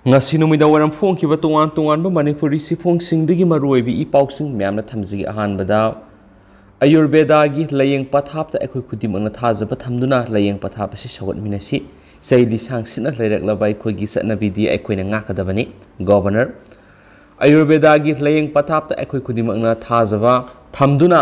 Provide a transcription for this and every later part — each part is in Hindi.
ngasi numida waram phong kiba tongan tongan ba manipuri sifong singdigi maroi bi ipausing myamna thamji ahan bada ayurveda gi layeng pathap ta ekhoi khudimangna thajaba thamduna layeng pathap si sagot minasi sei lisang sina lairak labai khoi gi satna bidi ekhoi na ngakadabani governor आयुर्वेदागी लाइयें पथापता अखोई खुदिमकना थाजवा थमदुना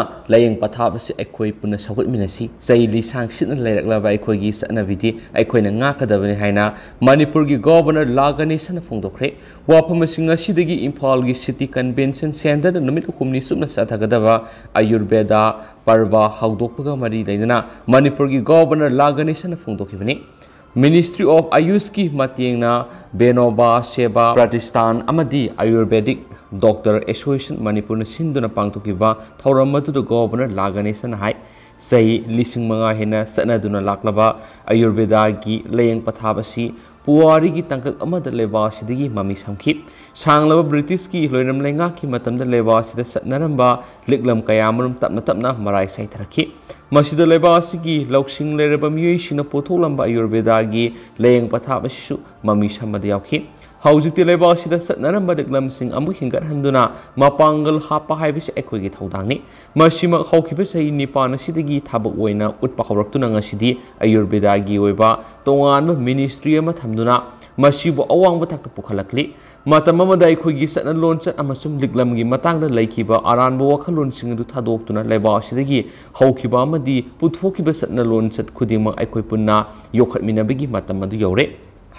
पथाप से अखोई पुन सौगटमिनसी चई लिसांग सिन लैरकलाबा अखोई सनबिदि अखोईना ngaकदबनि हाइना मणिपुरगी गवर्नर लागनि सन फोंदोखरे वाफम सिंग सिदगी इम्फालगी सिटी कन्वेंशन सेंटर नमित हुकुमनि सुमना साथागदबा आयुर्वेदा पर्वा हाउदोकपगा मरि लाइना मणिपुरगी गवर्नर लागनि सन फोंदोखिबनि मिनीस्ट्री ऑफ़ आयुष की मतेंगना ꯕꯦꯅꯣꯕꯥ ꯁꯦꯕꯥ ꯄ꯭ꯔꯇꯤꯁꯇꯥꯟ ꯑꯃꯗꯤ ꯑꯌꯨꯔꯕꯦꯗꯤꯛ ꯗꯣꯛꯇꯔ ꯑꯦꯁꯣꯁꯤꯌꯦꯁꯟ ꯃꯅꯤꯄꯨꯔꯅ ꯁꯤꯟꯗꯨꯅ ꯄꯥꯡꯊꯣꯛꯈꯤꯕ ꯊꯧꯔꯝ ꯑꯗꯨꯗ ꯒꯣꯚꯔꯅꯔ ꯂꯥꯒꯅꯦꯁꯟ ꯍꯥꯏ ꯆꯍꯤ ꯂꯤꯁꯤꯡ ꯃꯉꯥ ꯍꯦꯟꯅ ꯆꯠꯅꯗꯨꯅ ꯂꯥꯛꯂꯕ ꯑꯌꯨꯔꯕꯦꯗꯥꯒꯤ ꯂꯥꯌꯦꯡ ꯄꯊꯥꯞ ꯑꯁꯤ ꯄꯨꯋꯥꯔꯤꯒꯤ ꯇꯥꯡꯀꯛ ꯑꯃꯗ ꯂꯩꯕꯥꯛ ꯑꯁꯤꯗꯒꯤ ꯃꯃꯤ ꯁꯝꯈꯤ ꯁꯥꯡꯂꯕ ꯕ꯭ꯔꯤꯇꯤꯁꯀꯤ ꯂꯣꯏꯔꯝ ꯂꯩꯉꯥꯛꯀꯤ ꯃꯇꯝꯗ ꯂꯩꯕꯥꯛ ꯑꯁꯤꯗ ꯆꯠꯅꯔꯝꯕ ꯂꯤꯛꯂꯝ ꯀꯌꯥꯃꯔꯨꯝ ꯇꯞꯅ ꯇꯞꯅ ꯃꯔꯥꯏ ꯆꯥꯏꯊꯔꯛꯈꯤ ꯃꯁꯤꯗ ꯂꯩꯕꯥꯛ ꯑꯁꯤꯒꯤ ꯂꯧꯁꯤꯡ ꯂꯩꯔꯕ ꯃꯤꯑꯣꯏꯁꯤꯡꯅ ꯄꯨꯊꯣꯛꯂꯝꯕ ꯑꯌꯨꯔꯕꯦꯗꯥꯒꯤ ꯂꯥꯌꯦꯡ ꯄꯊꯥꯞ ꯑꯁꯤꯁꯨ ꯃꯃꯤ ꯁꯝꯕꯗ ꯌꯥꯎꯈꯤ ꯍꯧꯖꯤꯛꯇꯤ ꯂꯩꯕꯥꯛ ꯑꯁꯤꯗ ꯆꯠꯅꯔꯝꯕ ꯂꯝꯁꯤꯡ ꯑꯃꯨꯛ ꯍꯦꯟꯒꯠꯍꯟꯗꯨꯅ ꯃꯄꯥꯡꯒꯜ ꯍꯥꯞꯄ ꯍꯥꯏꯕꯁꯤ ꯑꯩꯈꯣꯏꯒꯤ ꯊꯧꯗꯥꯡꯅꯤ ꯃꯁꯤꯃꯛ ꯍꯧꯈꯤꯕ ꯆꯍꯤ ꯅꯤꯄꯥꯟ ꯑꯁꯤꯗꯒꯤ ꯊꯕꯛ ꯑꯣꯏꯅ ꯎꯠꯄ ꯍꯧꯔꯛꯇꯨꯅ ꯉꯁꯤꯗꯤ ꯑꯌꯨꯔꯕꯦꯗꯥꯒꯤ ꯑꯣꯏꯕ ꯇꯣꯉꯥꯟꯕ ꯃꯤꯅꯤꯁꯇ꯭ꯔꯤ ꯑꯃ ꯊꯝꯗꯨꯅ ꯃꯁꯤꯕꯨ ꯑꯋꯥꯡꯕ ꯊꯥꯛꯇ ꯄꯨꯈꯠꯂꯛꯂꯤ ꯃꯇꯝ ꯑꯃꯗ ꯑꯩꯈꯣꯏꯒꯤ ꯆꯠꯅ ꯂꯣꯟꯆꯠ ꯑꯃꯁꯨꯡ ꯂꯤꯛꯂꯝꯒꯤ ꯃꯇꯥꯡꯗ ꯂꯩꯈꯤꯕ ꯑꯔꯥꯟꯕ ꯋꯥꯈꯜꯂꯣꯟꯁꯤꯡ ꯑꯗꯨ ꯊꯥꯗꯣꯛꯇꯨꯅ ꯂꯩꯕꯥꯛ ꯑꯁꯤꯗꯒꯤ ꯍꯧꯈꯤꯕ ꯑꯃꯗꯤ ꯄꯨꯊꯣꯛꯈꯤꯕ ꯆꯠꯅ ꯂꯣꯟꯆꯠ ꯈꯨꯗꯤꯡꯃꯛ ꯑꯩꯈꯣꯏ ꯄꯨꯟꯅ ꯌꯣꯛꯈꯠꯃꯤꯟꯅꯕꯒꯤ ꯃꯇꯝ ꯑꯗꯨ ꯌꯧꯔꯦ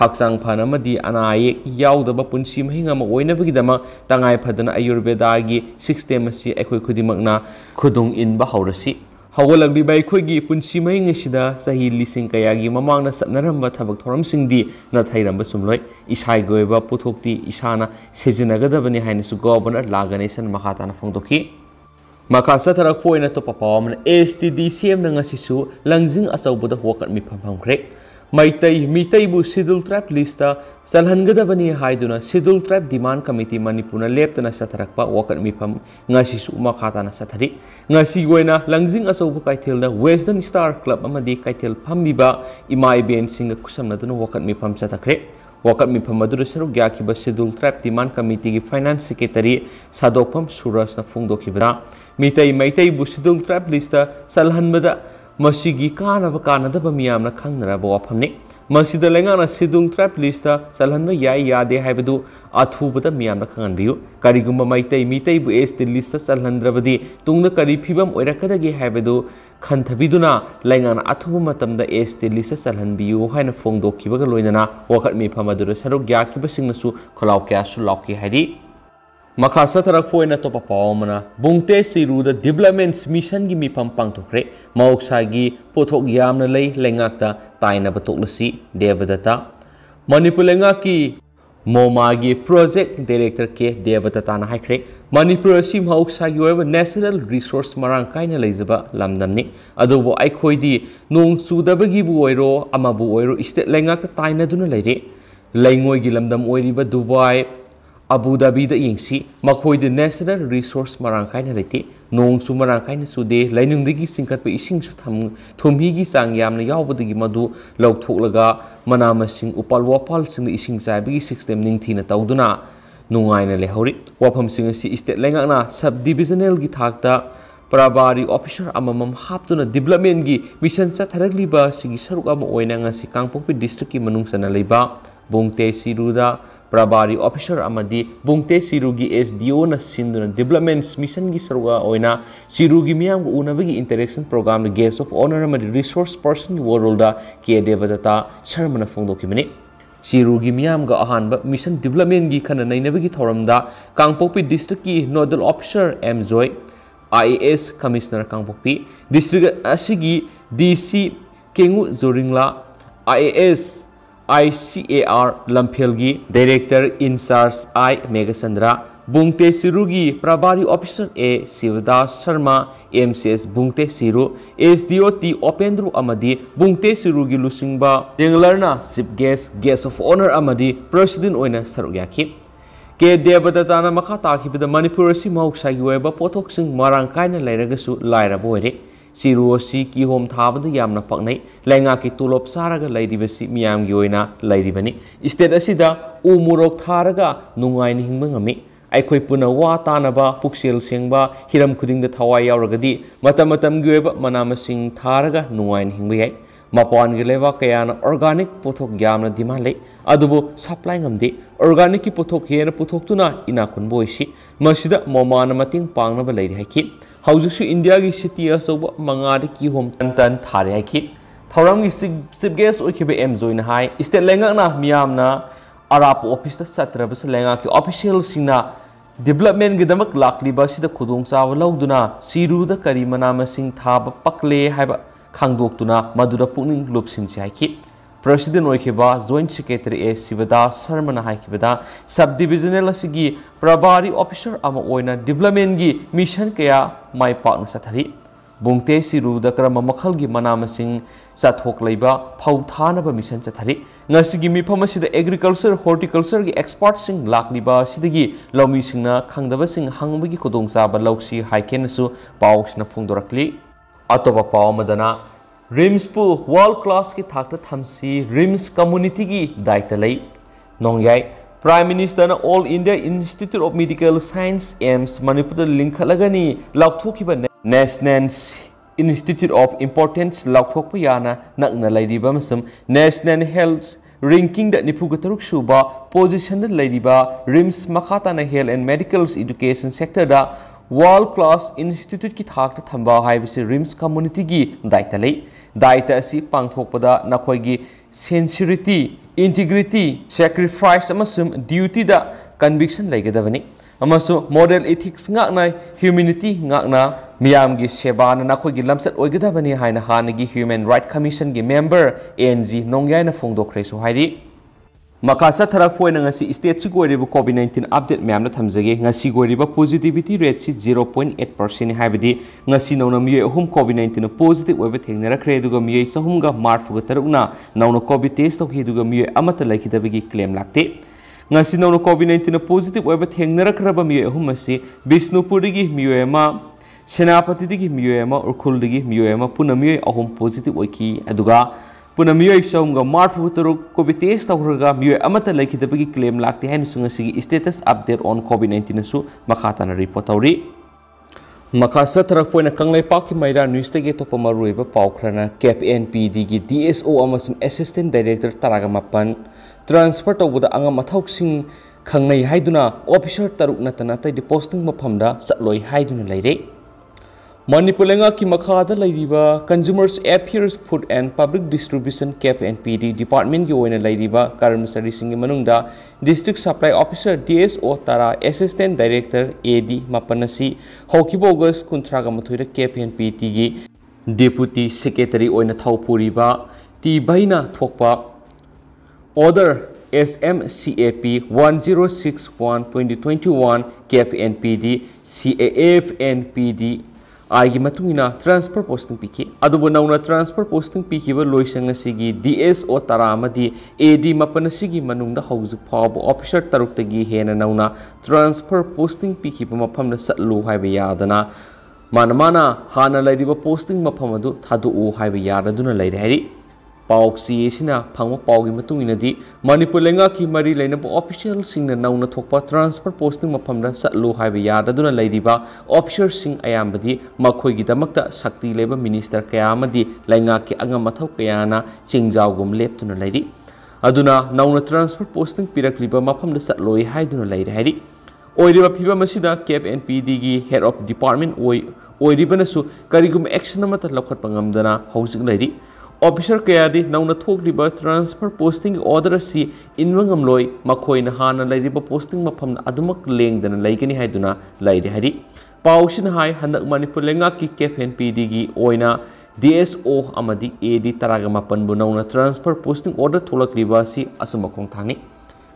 ꯍꯛꯆꯥꯡ ꯐꯅꯃꯗꯤ ꯑꯅꯥ ꯑꯌꯦꯛ ꯌꯥꯎꯗꯕ ꯄꯨꯟꯁꯤ ꯃꯍꯤꯡ ꯑꯃ ꯑꯣꯏꯅꯕꯒꯤꯗꯃꯛ ꯇꯉꯥꯏ ꯐꯗꯅ ꯑꯌꯨꯔꯕꯦꯗꯥꯒꯤ ꯁꯤꯁꯇꯦꯝ ꯑꯁꯤ ꯑꯩꯈꯣꯏ ꯈꯨꯗꯤꯡꯃꯛꯅ ꯈꯨꯗꯨꯡ ꯏꯟꯕ ꯍꯧꯔꯁꯤ ꯍꯧꯒꯠꯂꯛꯂꯤꯕ ꯑꯩꯈꯣꯏꯒꯤ ꯄꯨꯟꯁꯤ ꯃꯍꯤꯡ ꯑꯁꯤꯗ ꯆꯍꯤ ꯂꯤꯁꯤꯡ ꯀꯌꯥꯒꯤ ꯃꯃꯥꯡꯗ ꯆꯠꯅꯔꯝꯕ ꯊꯕꯛ ꯊꯧꯔꯝꯁꯤꯡꯗꯤ ꯅꯥꯊꯩꯔꯝꯕ ꯆꯨꯝꯂꯣꯏ ꯏꯁꯥꯒꯤ ꯑꯣꯏꯕ ꯄꯣꯠꯊꯣꯛꯇꯤ ꯏꯁꯥꯅ ꯁꯤꯖꯤꯟꯅꯒꯗꯕꯅꯤ ꯍꯥꯏꯅꯁꯨ ꯒꯣꯚꯔꯅꯔ ꯂꯥ ꯒꯅꯦꯁꯟ ꯃꯈꯥ ꯇꯥꯅ ꯐꯣꯡꯗꯣꯛꯈꯤ ꯃꯈꯥ ꯆꯠꯊꯔꯛꯄ ꯑꯣꯏꯅ ꯑꯇꯣꯞꯄ ꯄꯥꯎ ꯑꯃꯅ ꯑꯦꯁ ꯇꯤ ꯗꯤ ꯁꯤ ꯑꯦꯝꯅ ꯉꯁꯤꯁꯨ ꯂꯪꯖꯤꯡ ꯑꯆꯧꯕꯗ ꯋꯥꯀꯠ ꯃꯤꯐꯝ ꯐꯝꯈ꯭ꯔꯦ ꯃꯩꯇꯩ ꯃꯤꯇꯩꯕꯨ ꯁꯤꯗꯨꯜ ꯇ꯭ꯔꯥꯏꯕ ꯂꯤꯁꯇ ꯆꯜꯍꯟꯒꯗꯕꯅꯤ ꯍꯥꯏꯗꯨꯅ ꯁꯤꯗꯨꯜ ꯇ꯭ꯔꯥꯏꯕ ꯗꯤꯃꯥꯟ ꯀꯃꯤꯇꯤ ꯃꯅꯤꯄꯨꯔꯅ ꯂꯦꯞꯇꯅ ꯆꯠꯊꯔꯛꯄ ꯋꯥꯀꯠ ꯃꯤꯐꯝ ꯉꯁꯤꯁꯨ ꯃꯈꯥ ꯇꯥꯅ ꯆꯠꯊꯔꯤ ꯉꯁꯤꯒꯤ ꯑꯣꯏꯅ ꯂꯪꯖꯤꯡ ꯑꯆꯧꯕ ꯀꯩꯊꯦꯜꯗ ꯋꯦꯁꯇꯔꯟ ꯁ꯭ꯇꯥꯔ ꯀ꯭ꯂꯕ ꯑꯃꯗꯤ ꯀꯩꯊꯦꯜ ꯐꯝꯃꯤꯕ ꯏꯃꯥ ꯏꯕꯦꯟꯁꯤꯡꯒ ꯈꯨꯠꯁꯝꯅꯗꯨꯅ ꯋꯥꯀꯠ ꯃꯤꯐꯝ ꯆꯠꯊꯈ꯭ꯔꯦ ꯋꯥꯀꯠ ꯃꯤꯐꯝ ꯑꯗꯨꯗ ꯁꯔꯨꯛ ꯌꯥꯈꯤꯕ ꯁꯤꯗꯨꯜ ꯇ꯭ꯔꯥꯏꯕ ꯗꯤꯃꯥꯟ ꯀꯃꯤꯇꯤꯒꯤ finance secretary ꯁꯥꯗꯣꯛꯐꯝ ꯁꯨꯔꯖꯅ ꯐꯣꯡꯗꯣꯛꯈꯤꯕꯗ Meitei ꯃꯩꯇꯩꯕꯨ ꯁꯤꯗꯨꯜ tribe list ꯆꯜꯍꯟꯕꯗ ꯃꯁꯤꯒꯤ ꯀꯥꯟꯅꯕ ꯀꯥꯟꯅꯗꯕ ꯃꯤꯌꯥꯝꯅ ꯈꯪꯅꯔꯕ ꯋꯥꯐꯝꯅꯤ ꯃꯁꯤꯗ ꯂꯩꯉꯥꯛꯅ ꯁꯤꯗꯨꯜ ꯇ꯭ꯔꯥꯏꯕ ꯂꯤꯁꯇ ꯆꯜꯍꯟꯕ ꯌꯥꯏ ꯌꯥꯗꯦ ꯍꯥꯏꯕꯗꯨ ꯑꯊꯨꯕꯗ ꯃꯤꯌꯥꯝꯅ ꯈꯪꯍꯟꯕꯤꯌꯨ ꯀꯔꯤꯒꯨꯝꯕ ꯃꯩꯇꯩ ꯃꯤꯇꯩꯕꯨ ꯑꯦꯁ ꯇꯤ ꯂꯤꯁꯇ ꯆꯜꯍꯟꯗ꯭ꯔꯕꯗꯤ ꯇꯨꯡꯗ ꯀꯔꯤ ꯐꯤꯕꯝ ꯑꯣꯏꯔꯛꯀꯗꯒꯦ ꯍꯥꯏꯕꯗꯨ ꯈꯟꯊꯕꯤꯗꯨꯅ ꯂꯩꯉꯥꯛꯅ ꯑꯊꯨꯕ ꯃꯇꯝꯗ ꯑꯦꯁ ꯇꯤ ꯂꯤꯁꯇ ꯆꯜꯍꯟꯕꯤꯌꯨ ꯍꯥꯏꯅ ꯐꯣꯡꯗꯣꯛꯈꯤꯕꯒ ꯂꯣꯏꯅꯅ ꯋꯥꯀꯠ ꯃꯤꯐꯝ ꯑꯗꯨꯗ ꯁꯔꯨꯛ ꯌꯥꯈꯤꯕꯁꯤꯡꯅꯁꯨ ꯈꯣꯜꯂꯥꯎ ꯀꯌꯥꯁꯨ ꯂꯥꯎꯈꯤ ꯍꯥꯏꯔꯤ ꯃꯈꯥ ꯆꯠꯊꯔꯛꯄ ꯑꯣꯏꯅ ꯑꯇꯣꯞꯄ ꯄꯥꯎ ꯑꯃꯅ ꯕꯨꯡꯇꯦ ꯁꯤꯔꯨꯗ ꯗꯤꯕꯂꯞꯃꯦꯟ ꯃꯤꯁꯟꯒꯤ ꯃꯤꯐꯝ ꯄꯥꯡꯊꯣꯛꯈ꯭ꯔꯦ ꯃꯍꯧꯁꯥꯒꯤ ꯄꯣꯠꯊꯣꯛ ꯌꯥꯝꯅ ꯂꯩ ꯂꯩꯉꯥꯛꯇ ꯇꯥꯏꯅꯕ ꯇꯣꯛꯂꯁꯤ ꯗꯦꯕꯗꯠꯇ ꯃꯅꯤꯄꯨꯔ ꯂꯩꯉꯥꯛꯀꯤ ꯃꯣꯃꯥꯒꯤ ꯄ꯭ꯔꯣꯖꯦꯛ ꯗꯥꯏꯔꯦꯛꯇꯔ ꯀꯦ ꯗꯦꯕꯗꯠꯇꯥꯅ ꯍꯥꯏꯈ꯭ꯔꯦ ꯃꯅꯤꯄꯨꯔ ꯑꯁꯤ ꯃꯍꯧꯁꯥꯒꯤ ꯑꯣꯏꯕ ꯅꯦꯆꯔꯦꯜ ꯔꯤꯁꯣꯔꯁ ꯃꯔꯥꯡ ꯀꯥꯏꯅ ꯂꯩꯖꯕ ꯂꯝꯗꯝꯅꯤ ꯑꯗꯨꯕꯨ ꯑꯩꯈꯣꯏꯗꯤ ꯅꯣꯡ ꯆꯨꯗꯕꯒꯤꯕꯨ ꯑꯣꯏꯔꯣ ꯑꯃꯕꯨ ꯑꯣꯏꯔꯣ ꯏꯁꯇꯦꯠ ꯂꯩꯉꯥꯛꯇ ꯇꯥꯏꯅꯗꯨꯅ ꯂꯩꯔꯦ ꯂꯩꯉꯣꯏꯒꯤ ꯂꯝꯗꯝ ꯑꯣꯏꯔꯤꯕ ꯗꯨꯕꯥꯏ ꯑꯕꯨ ꯙꯥꯕꯤꯗ ꯌꯦꯡꯁꯤ ꯃꯈꯣꯏꯗꯤ ꯅꯦꯆꯔꯦꯜ ꯔꯤꯁꯣꯔꯁ ꯃꯔꯥꯡ ꯀꯥꯏꯅ ꯂꯩꯇꯦ ꯅꯣꯡꯁꯨ ꯃꯔꯥꯡ ꯀꯥꯏꯅ ꯆꯨꯗꯦ ꯂꯩꯅꯨꯡꯗꯒꯤ ꯆꯤꯡꯈꯠꯄ ꯏꯁꯤꯡꯁꯨ ꯊꯨꯝꯍꯤꯒꯤ ꯆꯥꯡ ꯌꯥꯝꯅ ꯌꯥꯎꯕꯗꯒꯤ ꯃꯗꯨ ꯂꯧꯊꯣꯛꯂꯒ ꯃꯅꯥ ꯃꯁꯤꯡ ꯎꯄꯥꯜ ꯋꯥꯄꯥꯜꯁꯤꯡꯗ ꯏꯁꯤꯡ ꯆꯥꯏꯕꯒꯤ ꯁꯤꯁꯇꯦꯝ ꯅꯤꯡꯊꯤꯅ ꯇꯧꯗꯨꯅ ꯅꯨꯡꯉꯥꯏꯅ ꯂꯩꯍꯧꯔꯤ ꯋꯥꯐꯝꯁꯤꯡ ꯑꯁꯤ ꯏꯁꯇꯦꯠ ꯂꯩꯉꯥꯛꯅ ꯁꯕ ꯗꯤꯕꯤꯖꯅꯦꯜꯒꯤ ꯊꯥꯛꯇ ꯄ꯭ꯔꯕꯥꯔꯤ ꯑꯣꯐꯤꯁꯥꯔ ꯑꯃꯃꯝ ꯍꯥꯞꯇꯨꯅ ꯗꯤꯕꯂꯞꯃꯦꯟꯒꯤ ꯃꯤꯁꯟ ꯆꯠꯊꯔꯛꯂꯤꯕ ꯑꯁꯤꯒꯤ ꯁꯔꯨꯛ ꯑꯃ ꯑꯣꯏꯅ ꯉꯁꯤ ꯀꯥꯡꯄꯣꯛꯄꯤ ꯗꯤꯁꯇ꯭ꯔꯤꯛꯀꯤ ꯃꯅꯨꯡ ꯆꯟꯅ ꯂꯩꯕ ꯕꯨꯡꯇꯦ ꯁꯤꯔꯨꯗ ꯄ꯭ꯔꯕꯥꯔꯤ ꯑꯣꯐꯤꯁꯥꯔ ꯑꯃꯗꯤ ꯕꯨꯡꯇꯦ ꯁꯤꯔꯨꯒꯤ ꯑꯦꯁ ꯗꯤ ꯑꯣꯅ ꯁꯤꯟꯗꯨꯅ ꯗꯤꯕꯂꯞꯃꯦꯟ ꯃꯤꯁꯟꯒꯤ ꯁꯔꯨꯛ ꯑꯣꯏꯅ ꯁꯤꯔꯨꯒꯤ ꯃꯤꯌꯥꯝꯒ ꯎꯅꯕꯒꯤ ꯏꯟꯇꯔꯦꯛꯁꯟ ꯄ꯭ꯔꯣꯒ꯭ꯔꯥꯝꯗ ꯒꯦꯁ ꯑꯣꯐ ꯑꯣꯅꯔ ꯑꯃꯗꯤ ꯔꯤꯁꯣꯔꯁ ꯄꯔꯁꯟꯒꯤ ꯋꯥꯔꯣꯜꯗ ꯀꯦ ꯗꯦꯕꯗꯠꯇ ꯁꯔꯃꯅ ꯐꯣꯡꯗꯣꯛꯈꯤꯕꯅꯤ ꯁꯤꯔꯨꯒꯤ ꯃꯤꯌꯥꯝꯒ ꯑꯍꯥꯟꯕ ꯃꯤꯁꯟ ꯗꯤꯕꯂꯞꯃꯦꯟꯒꯤ ꯈꯟꯅ ꯅꯩꯅꯕꯒꯤ ꯊꯧꯔꯝꯗ ꯀꯥꯡꯄꯣꯛꯄꯤ ꯗꯤꯁꯇ꯭ꯔꯤꯛꯀꯤ nodal officer M Joy I A S commissioner Kangpokpi district ꯑꯁꯤꯒꯤ ꯗꯤ ꯁꯤ ꯀꯦꯡꯉꯨ ꯖꯣꯔꯤꯡꯂꯥ I A S I C A R Lamphel की director in charge I Meghachandra Bungte Chiru की प्रभारी officer A Shivdas Sharma M C S Bungte Chiru S D O T Opendro अमदी Bungte Chiru की लुसिंगबा देंगलरना chief guest guest of honour अमदी president ओइना सरुक याखी के देवदत्ताना मखा ताखिबदा मणिपुर असि मौसागी ओइबा पोथोक्सिंग मारांग कायना लाइरगसु लाइरबो ओइरे ꯆꯤꯔꯨ ꯑꯁꯤ ꯀꯤꯍꯣꯝ ꯊꯥꯕꯗ ꯌꯥꯝꯅ ꯄꯛꯅꯩ ꯂꯩꯉꯥꯛꯀꯤ ꯇꯣꯂꯣꯞ ꯆꯥꯔꯒ ꯂꯩꯔꯤꯕꯁꯤ ꯃꯤꯌꯥꯝꯒꯤ ꯑꯣꯏꯅ ꯂꯩꯔꯤꯕꯅꯤ ꯏꯁꯇꯦꯠ ꯑꯁꯤꯗ ꯎ ꯃꯣꯔꯣꯛ ꯊꯥꯔꯒ ꯅꯨꯡꯉꯥꯏꯅ ꯍꯤꯡꯕ ꯉꯝꯃꯤ ꯑꯩꯈꯣꯏ ꯄꯨꯟꯅ ꯋꯥ ꯇꯥꯅꯕ ꯄꯨꯛꯆꯦꯜ ꯁꯦꯡꯕ ꯍꯤꯔꯝ ꯈꯨꯗꯤꯡꯗ ꯊꯋꯥꯏ ꯌꯥꯎꯔꯒꯗꯤ ꯃꯇꯝ ꯃꯇꯝꯒꯤ ꯑꯣꯏꯕ ꯃꯅꯥ ꯃꯁꯤꯡ ꯊꯥꯔꯒ ꯅꯨꯡꯉꯥꯏꯅ ꯍꯤꯡꯕ ꯌꯥꯏ ꯃꯄꯥꯟꯒꯤ ꯂꯩꯕꯥꯛ ꯀꯌꯥꯅ ꯑꯣꯔꯒꯥꯅꯤꯛ ꯄꯣꯠꯊꯣꯛ ꯌꯥꯝꯅ ꯗꯤꯃꯥꯟ ꯂꯩ ꯑꯗꯨꯕꯨ ꯁꯄ꯭ꯂꯥꯏ ꯉꯝꯗꯦ ꯑꯣꯔꯒꯥꯅꯤꯛꯀꯤ ꯄꯣꯠꯊꯣꯛ ꯍꯦꯟꯅ ꯄꯨꯊꯣꯛꯇꯨꯅ ꯏꯅꯥꯛ ꯈꯨꯟꯕ ꯑꯣꯏꯁꯤ ꯃꯁꯤꯗ ꯃꯣꯃꯥꯅ ꯃꯇꯦꯡ ꯄꯥꯡꯅꯕ ꯂꯩꯔꯤ ꯍꯥꯏꯈꯤ ꯍꯧꯖꯤꯛꯁꯨ ꯏꯟꯗꯤꯌꯥꯒꯤ ꯁꯤꯇꯤ ꯑꯆꯧꯕ ꯃꯉꯥꯗ ꯀꯤꯍꯣꯝ ꯇꯟ ꯇꯟ ꯊꯥꯔꯦ ꯍꯥꯏꯈꯤ ꯊꯧꯔꯝꯒꯤ ꯆꯤꯞ ꯒꯦꯁ ꯑꯣꯏꯈꯤꯕ ꯑꯦꯝ ꯖꯣꯏꯅ ꯍꯥꯏ ꯏꯁꯇꯦꯠ ꯂꯩꯉꯥꯛꯅ ꯃꯤꯌꯥꯝꯅ ꯑꯔꯥꯞꯄ ꯑꯣꯐꯤꯁꯇ ꯆꯠꯇ꯭ꯔꯕꯁꯨ ꯂꯩꯉꯥꯛꯀꯤ ꯑꯣꯐꯤꯁꯤꯌꯦꯜꯁꯤꯡꯅ ꯗꯤꯕꯂꯞꯃꯦꯟꯒꯤꯗꯃꯛ ꯂꯥꯛꯂꯤꯕ ꯑꯁꯤꯗ ꯈꯨꯗꯣꯡꯆꯥꯕ ꯂꯧꯗꯨꯅ ꯁꯤꯔꯨꯗ ꯀꯔꯤ ꯃꯅꯥ ꯃꯁꯤꯡ ꯊꯥꯕ ꯄꯛꯂꯦ ꯍꯥꯏꯕ ꯈꯪꯗꯣꯛꯇꯨꯅ ꯃꯗꯨꯗ ꯄꯨꯛꯅꯤꯡ ꯂꯨꯞꯁꯤꯟꯁꯤ ꯍꯥꯏꯈꯤ president joint secretary A Shivdas Sharma sub divisional प्रभारी ऑफिसर डिवलपमेंट की मिशन क्या माई पाक सथरी बोंते सिरूद क्रम मखल की मना चाथोलेब फाब मिशन चथरी मीफम एग्रीकल्चर हॉर्टिकल्चर की एक्सपर्ट लादी लौमी खादब हंगब की खुदचाब लौसी हाइकेन पाउस फोंदरली अतोप पाव रिम्स पु वर्ल्ड क्लास की थाक थमसी रिम्स कम्युनिटी की दायित्व ले नोंगयाई प्राइम मिनिस्टर ने all India institute of medical science AIIMS Manipur link लगनी लाखोखिबा नेशनल इंस्टीट्यूट ऑफ़ इंपोर्टेंस लाखोखप याना नगना लेरिबा मसम। नेशनल हेल्थ रैंकिंग द निफुगतरुक सुबा पोजीशन द लेरिबा। रिम्स मखाता ने health and medical education sector दा वर्ल्ड क्लास इंस्टीट्यूट की थाक थंबा हाइबसे रिम्स कम्युनिटी की दायित्व ले ꯗꯥꯏꯇ ꯑꯁꯤ ꯄꯥꯡꯊꯣꯛꯄꯗ ꯅꯈꯣꯏꯒꯤ ꯁꯦꯟꯁꯤꯔꯤꯇꯤ ꯏꯟꯇꯤꯒ꯭ꯔꯤꯇꯤ ꯁꯦꯀ꯭ꯔꯤꯐꯥꯏꯁ ꯑꯃꯁꯨꯡ ꯗ꯭ꯌꯨꯇꯤꯗ ꯀꯟꯕꯤꯛꯁꯟ ꯂꯩꯒꯗꯕꯅꯤ ꯑꯃꯁꯨꯡ ꯃꯣꯔꯦꯜ ꯏꯊꯤꯛꯁ ꯉꯥꯛꯅ ꯍ꯭ꯌꯨꯃꯤꯅꯤꯇꯤ ꯉꯥꯛꯅ ꯃꯤꯌꯥꯝꯒꯤ ꯁꯦꯕꯥꯅ ꯅꯈꯣꯏꯒꯤ ꯂꯝꯆꯠ ꯑꯣꯏꯒꯗꯕꯅꯤ ꯍꯥꯏꯅ ꯍꯥꯟꯅꯒꯤ ꯍ꯭ꯌꯨꯃꯦꯟ ꯔꯥꯏꯠ ꯀꯃꯤꯁꯟꯒꯤ ꯃꯦꯝꯕꯔ ꯑꯦꯟ ꯖꯤ ꯅꯣꯡꯌꯥꯏꯅ ꯐꯣꯡꯗꯣꯛꯈ꯭ꯔꯦꯁꯨ ꯍꯥꯏꯔꯤ मका चथरफोन स्टेट कोविड नाइन्टीन अपडेट मैम थमजे पॉजिटिविटी रेट से ज़ीरो पॉइंट एट पर्सेंट है नौना मई अहम कोविड नाइन्टीन पॉजिटिव थेनरखे मई चहुम मार्फग तरुकना नौना कोविड टेस्ट तौहे मई अमत लेखदगी क्लेम लाते नौना कोविड नाइन्टीन पॉजिटिव थेनरख्रब मई अहम से विष्णुपुर की मई सेनापति उखुल मई पुनः मई अहम positive ꯕꯤꯁꯅꯨꯄꯨꯔꯗꯒꯤ ꯃꯤꯑꯣꯏ ꯑꯃ ꯁꯦꯅꯥꯄꯇꯤꯗꯒꯤ ꯃꯤꯑꯣꯏ ꯑꯃ ꯎꯈ꯭ꯔꯨꯜꯗꯒꯤ ꯃꯤꯑꯣꯏ ꯑꯃ ꯄꯨꯟꯅ ꯃꯤꯑꯣꯏ ꯑꯍꯨꯝ ꯄꯣꯖꯤꯇꯤꯚ ꯑꯣꯏꯈꯤ ꯑꯗꯨꯒ ꯄꯨꯟꯅ ꯃꯤꯑꯣꯏ ꯆꯍꯨꯝꯒ ꯃꯔꯐꯨ ꯇꯔꯨꯛ ꯀꯣꯚꯤꯗ ꯇꯦꯁ ꯇꯧꯈ꯭ꯔꯒ ꯃꯤꯑꯣꯏ ꯑꯃꯠꯇ ꯂꯩꯈꯤꯗꯕꯒꯤ ꯀ꯭ꯂꯦꯝ ꯂꯥꯛꯇꯦ ꯍꯥꯏꯅꯁꯨ ꯉꯁꯤꯒꯤ ꯏꯁꯇꯦꯇꯁ ꯑꯞꯗꯦꯠ ꯑꯣꯟ ꯀꯣꯚꯤꯗ ꯅꯥꯏꯟꯇꯤꯟꯅꯁꯨ ꯃꯈꯥ ꯇꯥꯅ ꯔꯤꯄꯣꯔꯠ ꯇꯧꯔꯤ ꯃꯈꯥ ꯆꯠꯊꯔꯛꯄ ꯑꯣꯏꯅ ꯀꯪꯂꯩꯄꯥꯛꯀꯤ ꯃꯩꯔꯥ ꯅ꯭ꯌꯨꯁꯇꯒꯤ ꯑꯇꯣꯞꯄ ꯃꯔꯨꯑꯣꯏꯕ ꯄꯥꯎ ꯈꯔꯅ ꯀꯦꯞ ꯑꯦꯟ ꯄꯤ ꯗꯤꯒꯤ ꯗꯤ ꯑꯦꯁ ꯑꯣ ꯑꯃꯁꯨꯡ ꯑꯦꯁꯤꯁꯇꯦꯟꯠ ꯗꯥꯏꯔꯦꯛꯇꯔ ꯇꯔꯥꯒ ꯃꯥꯄꯟ ꯇ꯭ꯔꯥꯟꯁꯐꯔ ꯇꯧꯕꯗ ꯑꯉꯝ ꯑꯊꯧꯁꯤꯡ ꯈꯪꯅꯩ ꯍꯥꯏꯗꯨꯅ ꯑꯣꯐꯤꯁꯔ ꯇꯔꯨꯛ ꯅꯠꯇꯅ ꯑꯇꯩꯗꯤ ꯄꯣꯁꯇꯤꯡ ꯃꯐꯝꯗ ꯆꯠꯂꯣꯏ ꯍꯥꯏꯗꯨꯅ ꯂꯩꯔꯦ ꯃꯅꯤꯄꯨꯔ ꯂꯩꯉꯥꯛꯀꯤ ꯃꯈꯥꯗ ꯂꯩꯔꯤꯕ consumers affairs food and public distribution CAF and P D ꯗꯤꯄꯥꯔꯠꯃꯦꯟꯒꯤ ꯑꯣꯏꯅ ꯂꯩꯔꯤꯕ ꯀꯔꯃꯆꯥꯔꯤꯁꯤꯡꯒꯤ ꯃꯅꯨꯡꯗ district supply officer D S O ꯇꯔꯥ ꯑꯦꯁꯤꯁꯇꯦꯟꯠ ꯗꯥꯏꯔꯦꯛꯇꯔ ꯑꯦ ꯗꯤ ꯃꯥꯄꯟ ꯑꯁꯤ ꯍꯧꯈꯤꯕ ꯑꯣꯒꯁ ꯀꯨꯟꯊ꯭ꯔꯥꯒ ꯃꯥꯊꯣꯏꯗ ꯀꯦꯞ ꯑꯦꯟ ꯄꯤ ꯇꯤꯒꯤ ꯗꯦꯄꯨꯇꯤ ꯁꯦꯀ꯭ꯔꯦꯇꯔꯤ ꯑꯣꯏꯅ ꯊꯧ ꯄꯨꯔꯤꯕ ꯇꯤ ꯚꯩꯅ ꯊꯣꯛꯄ order S M C A P one zero six one twenty twenty one CAF N P D C A F N P D ꯑꯥꯏꯒꯤ ꯃꯇꯨꯡꯏꯟꯅ ꯇ꯭ꯔꯥꯟꯁꯐꯔ ꯄꯣꯁꯇꯤꯡ ꯄꯤꯈꯤ ꯑꯗꯨꯕꯨ ꯅꯧꯅ ꯇ꯭ꯔꯥꯟꯁꯐꯔ ꯄꯣꯁꯇꯤꯡ ꯄꯤꯈꯤꯕ ꯂꯣꯏꯁꯪ ꯑꯁꯤꯒꯤ ꯗꯤ ꯑꯦꯁ ꯑꯣ ꯇꯔꯥ ꯑꯃꯗꯤ ꯑꯦ ꯗꯤ ꯃꯥꯄꯟ ꯑꯁꯤꯒꯤ ꯃꯅꯨꯡꯗ ꯍꯧꯖꯤꯛ ꯐꯥꯎꯕ ꯑꯣꯐꯤꯁꯥꯔ ꯇꯔꯨꯛꯇꯒꯤ ꯍꯦꯟꯅ ꯅꯧꯅ ꯇ꯭ꯔꯥꯟꯁꯐꯔ ꯄꯣꯁꯇꯤꯡ ꯄꯤꯈꯤꯕ ꯃꯐꯝꯗ ꯆꯠꯂꯨ ꯍꯥꯏꯕ ꯌꯥꯗꯅ ꯃꯥꯅ ꯃꯥꯅ ꯍꯥꯟꯅ ꯂꯩꯔꯤꯕ ꯄꯣꯁꯇꯤꯡ ꯃꯐꯝ ꯑꯗꯨ ꯊꯥꯗꯣꯛꯎ ꯍꯥꯏꯕ ꯌꯥꯗꯗꯨꯅ ꯂꯩꯔꯦ ꯍꯥꯏꯔꯤ हैरी ꯄꯥꯎꯆꯦ ꯑꯁꯤꯅ ꯐꯪꯕ ꯄꯥꯎꯒꯤ ꯃꯇꯨꯡ ꯏꯟꯅꯗꯤ ꯃꯅꯤꯄꯨꯔ ꯂꯩꯉꯥꯛꯀꯤ ꯃꯔꯤ ꯂꯩꯅꯕ ꯑꯣꯐꯤꯁꯤꯌꯦꯜꯁꯤꯡꯅ ꯅꯧꯅ ꯊꯣꯛꯄ ꯇ꯭ꯔꯥꯟꯁꯐꯔ ꯄꯣꯁꯇꯤꯡ ꯃꯐꯝꯗ ꯆꯠꯂꯨ ꯍꯥꯏꯕ ꯌꯥꯗꯗꯨꯅ ꯂꯩꯔꯤꯕ ꯑꯣꯐꯤꯁꯔꯁꯤꯡ ꯑꯌꯥꯝꯕꯗꯤ ꯃꯈꯣꯏꯒꯤꯗꯃꯛꯇ ꯁꯛꯇꯤ ꯂꯩꯕ ꯃꯤꯅꯤꯁꯇꯔ ꯀꯌꯥ ꯑꯃꯗꯤ ꯂꯩꯉꯥꯛꯀꯤ ꯑꯉꯝ ꯑꯊꯧ ꯀꯌꯥꯅ ꯆꯤꯡꯖꯥꯎꯒꯨꯝ ꯂꯦꯞꯇꯨꯅ ꯂꯩꯔꯤ ꯑꯗꯨꯅ ꯅꯧꯅ ꯇ꯭ꯔꯥꯟꯁꯐꯔ ꯄꯣꯁꯇꯤꯡ ꯄꯤꯔꯛꯂꯤꯕ ꯃꯐꯝꯗ ꯆꯠꯂꯣꯏ ꯍꯥꯏꯗꯨꯅ ꯂꯩꯔꯦ ꯍꯥꯏꯔꯤ ꯑꯣꯏꯔꯤꯕ ꯐꯤꯕꯝ ꯑꯁꯤꯗ ꯀꯦꯞ N P ꯗꯤꯒꯤ head of department ꯑꯣꯏ ꯑꯣꯏꯔꯤꯕꯅꯁꯨ ꯀꯔꯤꯒꯨꯝꯕ ꯑꯦꯛꯁꯟ ꯑꯃꯠꯇ ꯂꯧꯈꯠꯄ ꯉꯝꯗꯅ ꯍꯧꯖꯤꯛ ꯂꯩꯔꯤ ऑफिसर कयादी नौना थोकलिबा ट्रांसफ़र पोस्टिंग ऑर्डर असि इनवा ngамloi मखोइना हाना लैरिबा पोस्टिंग मफम अदुमक लेंगदना लैगनि हाइदुना लैरि हरि पाउसिन हाय हंदक मणिपुर लेंगा की केफएन पीडी गी ओइना DSO amadi AD taraga mapan bu nauna transfer posting order tholakliba si asumakong thangi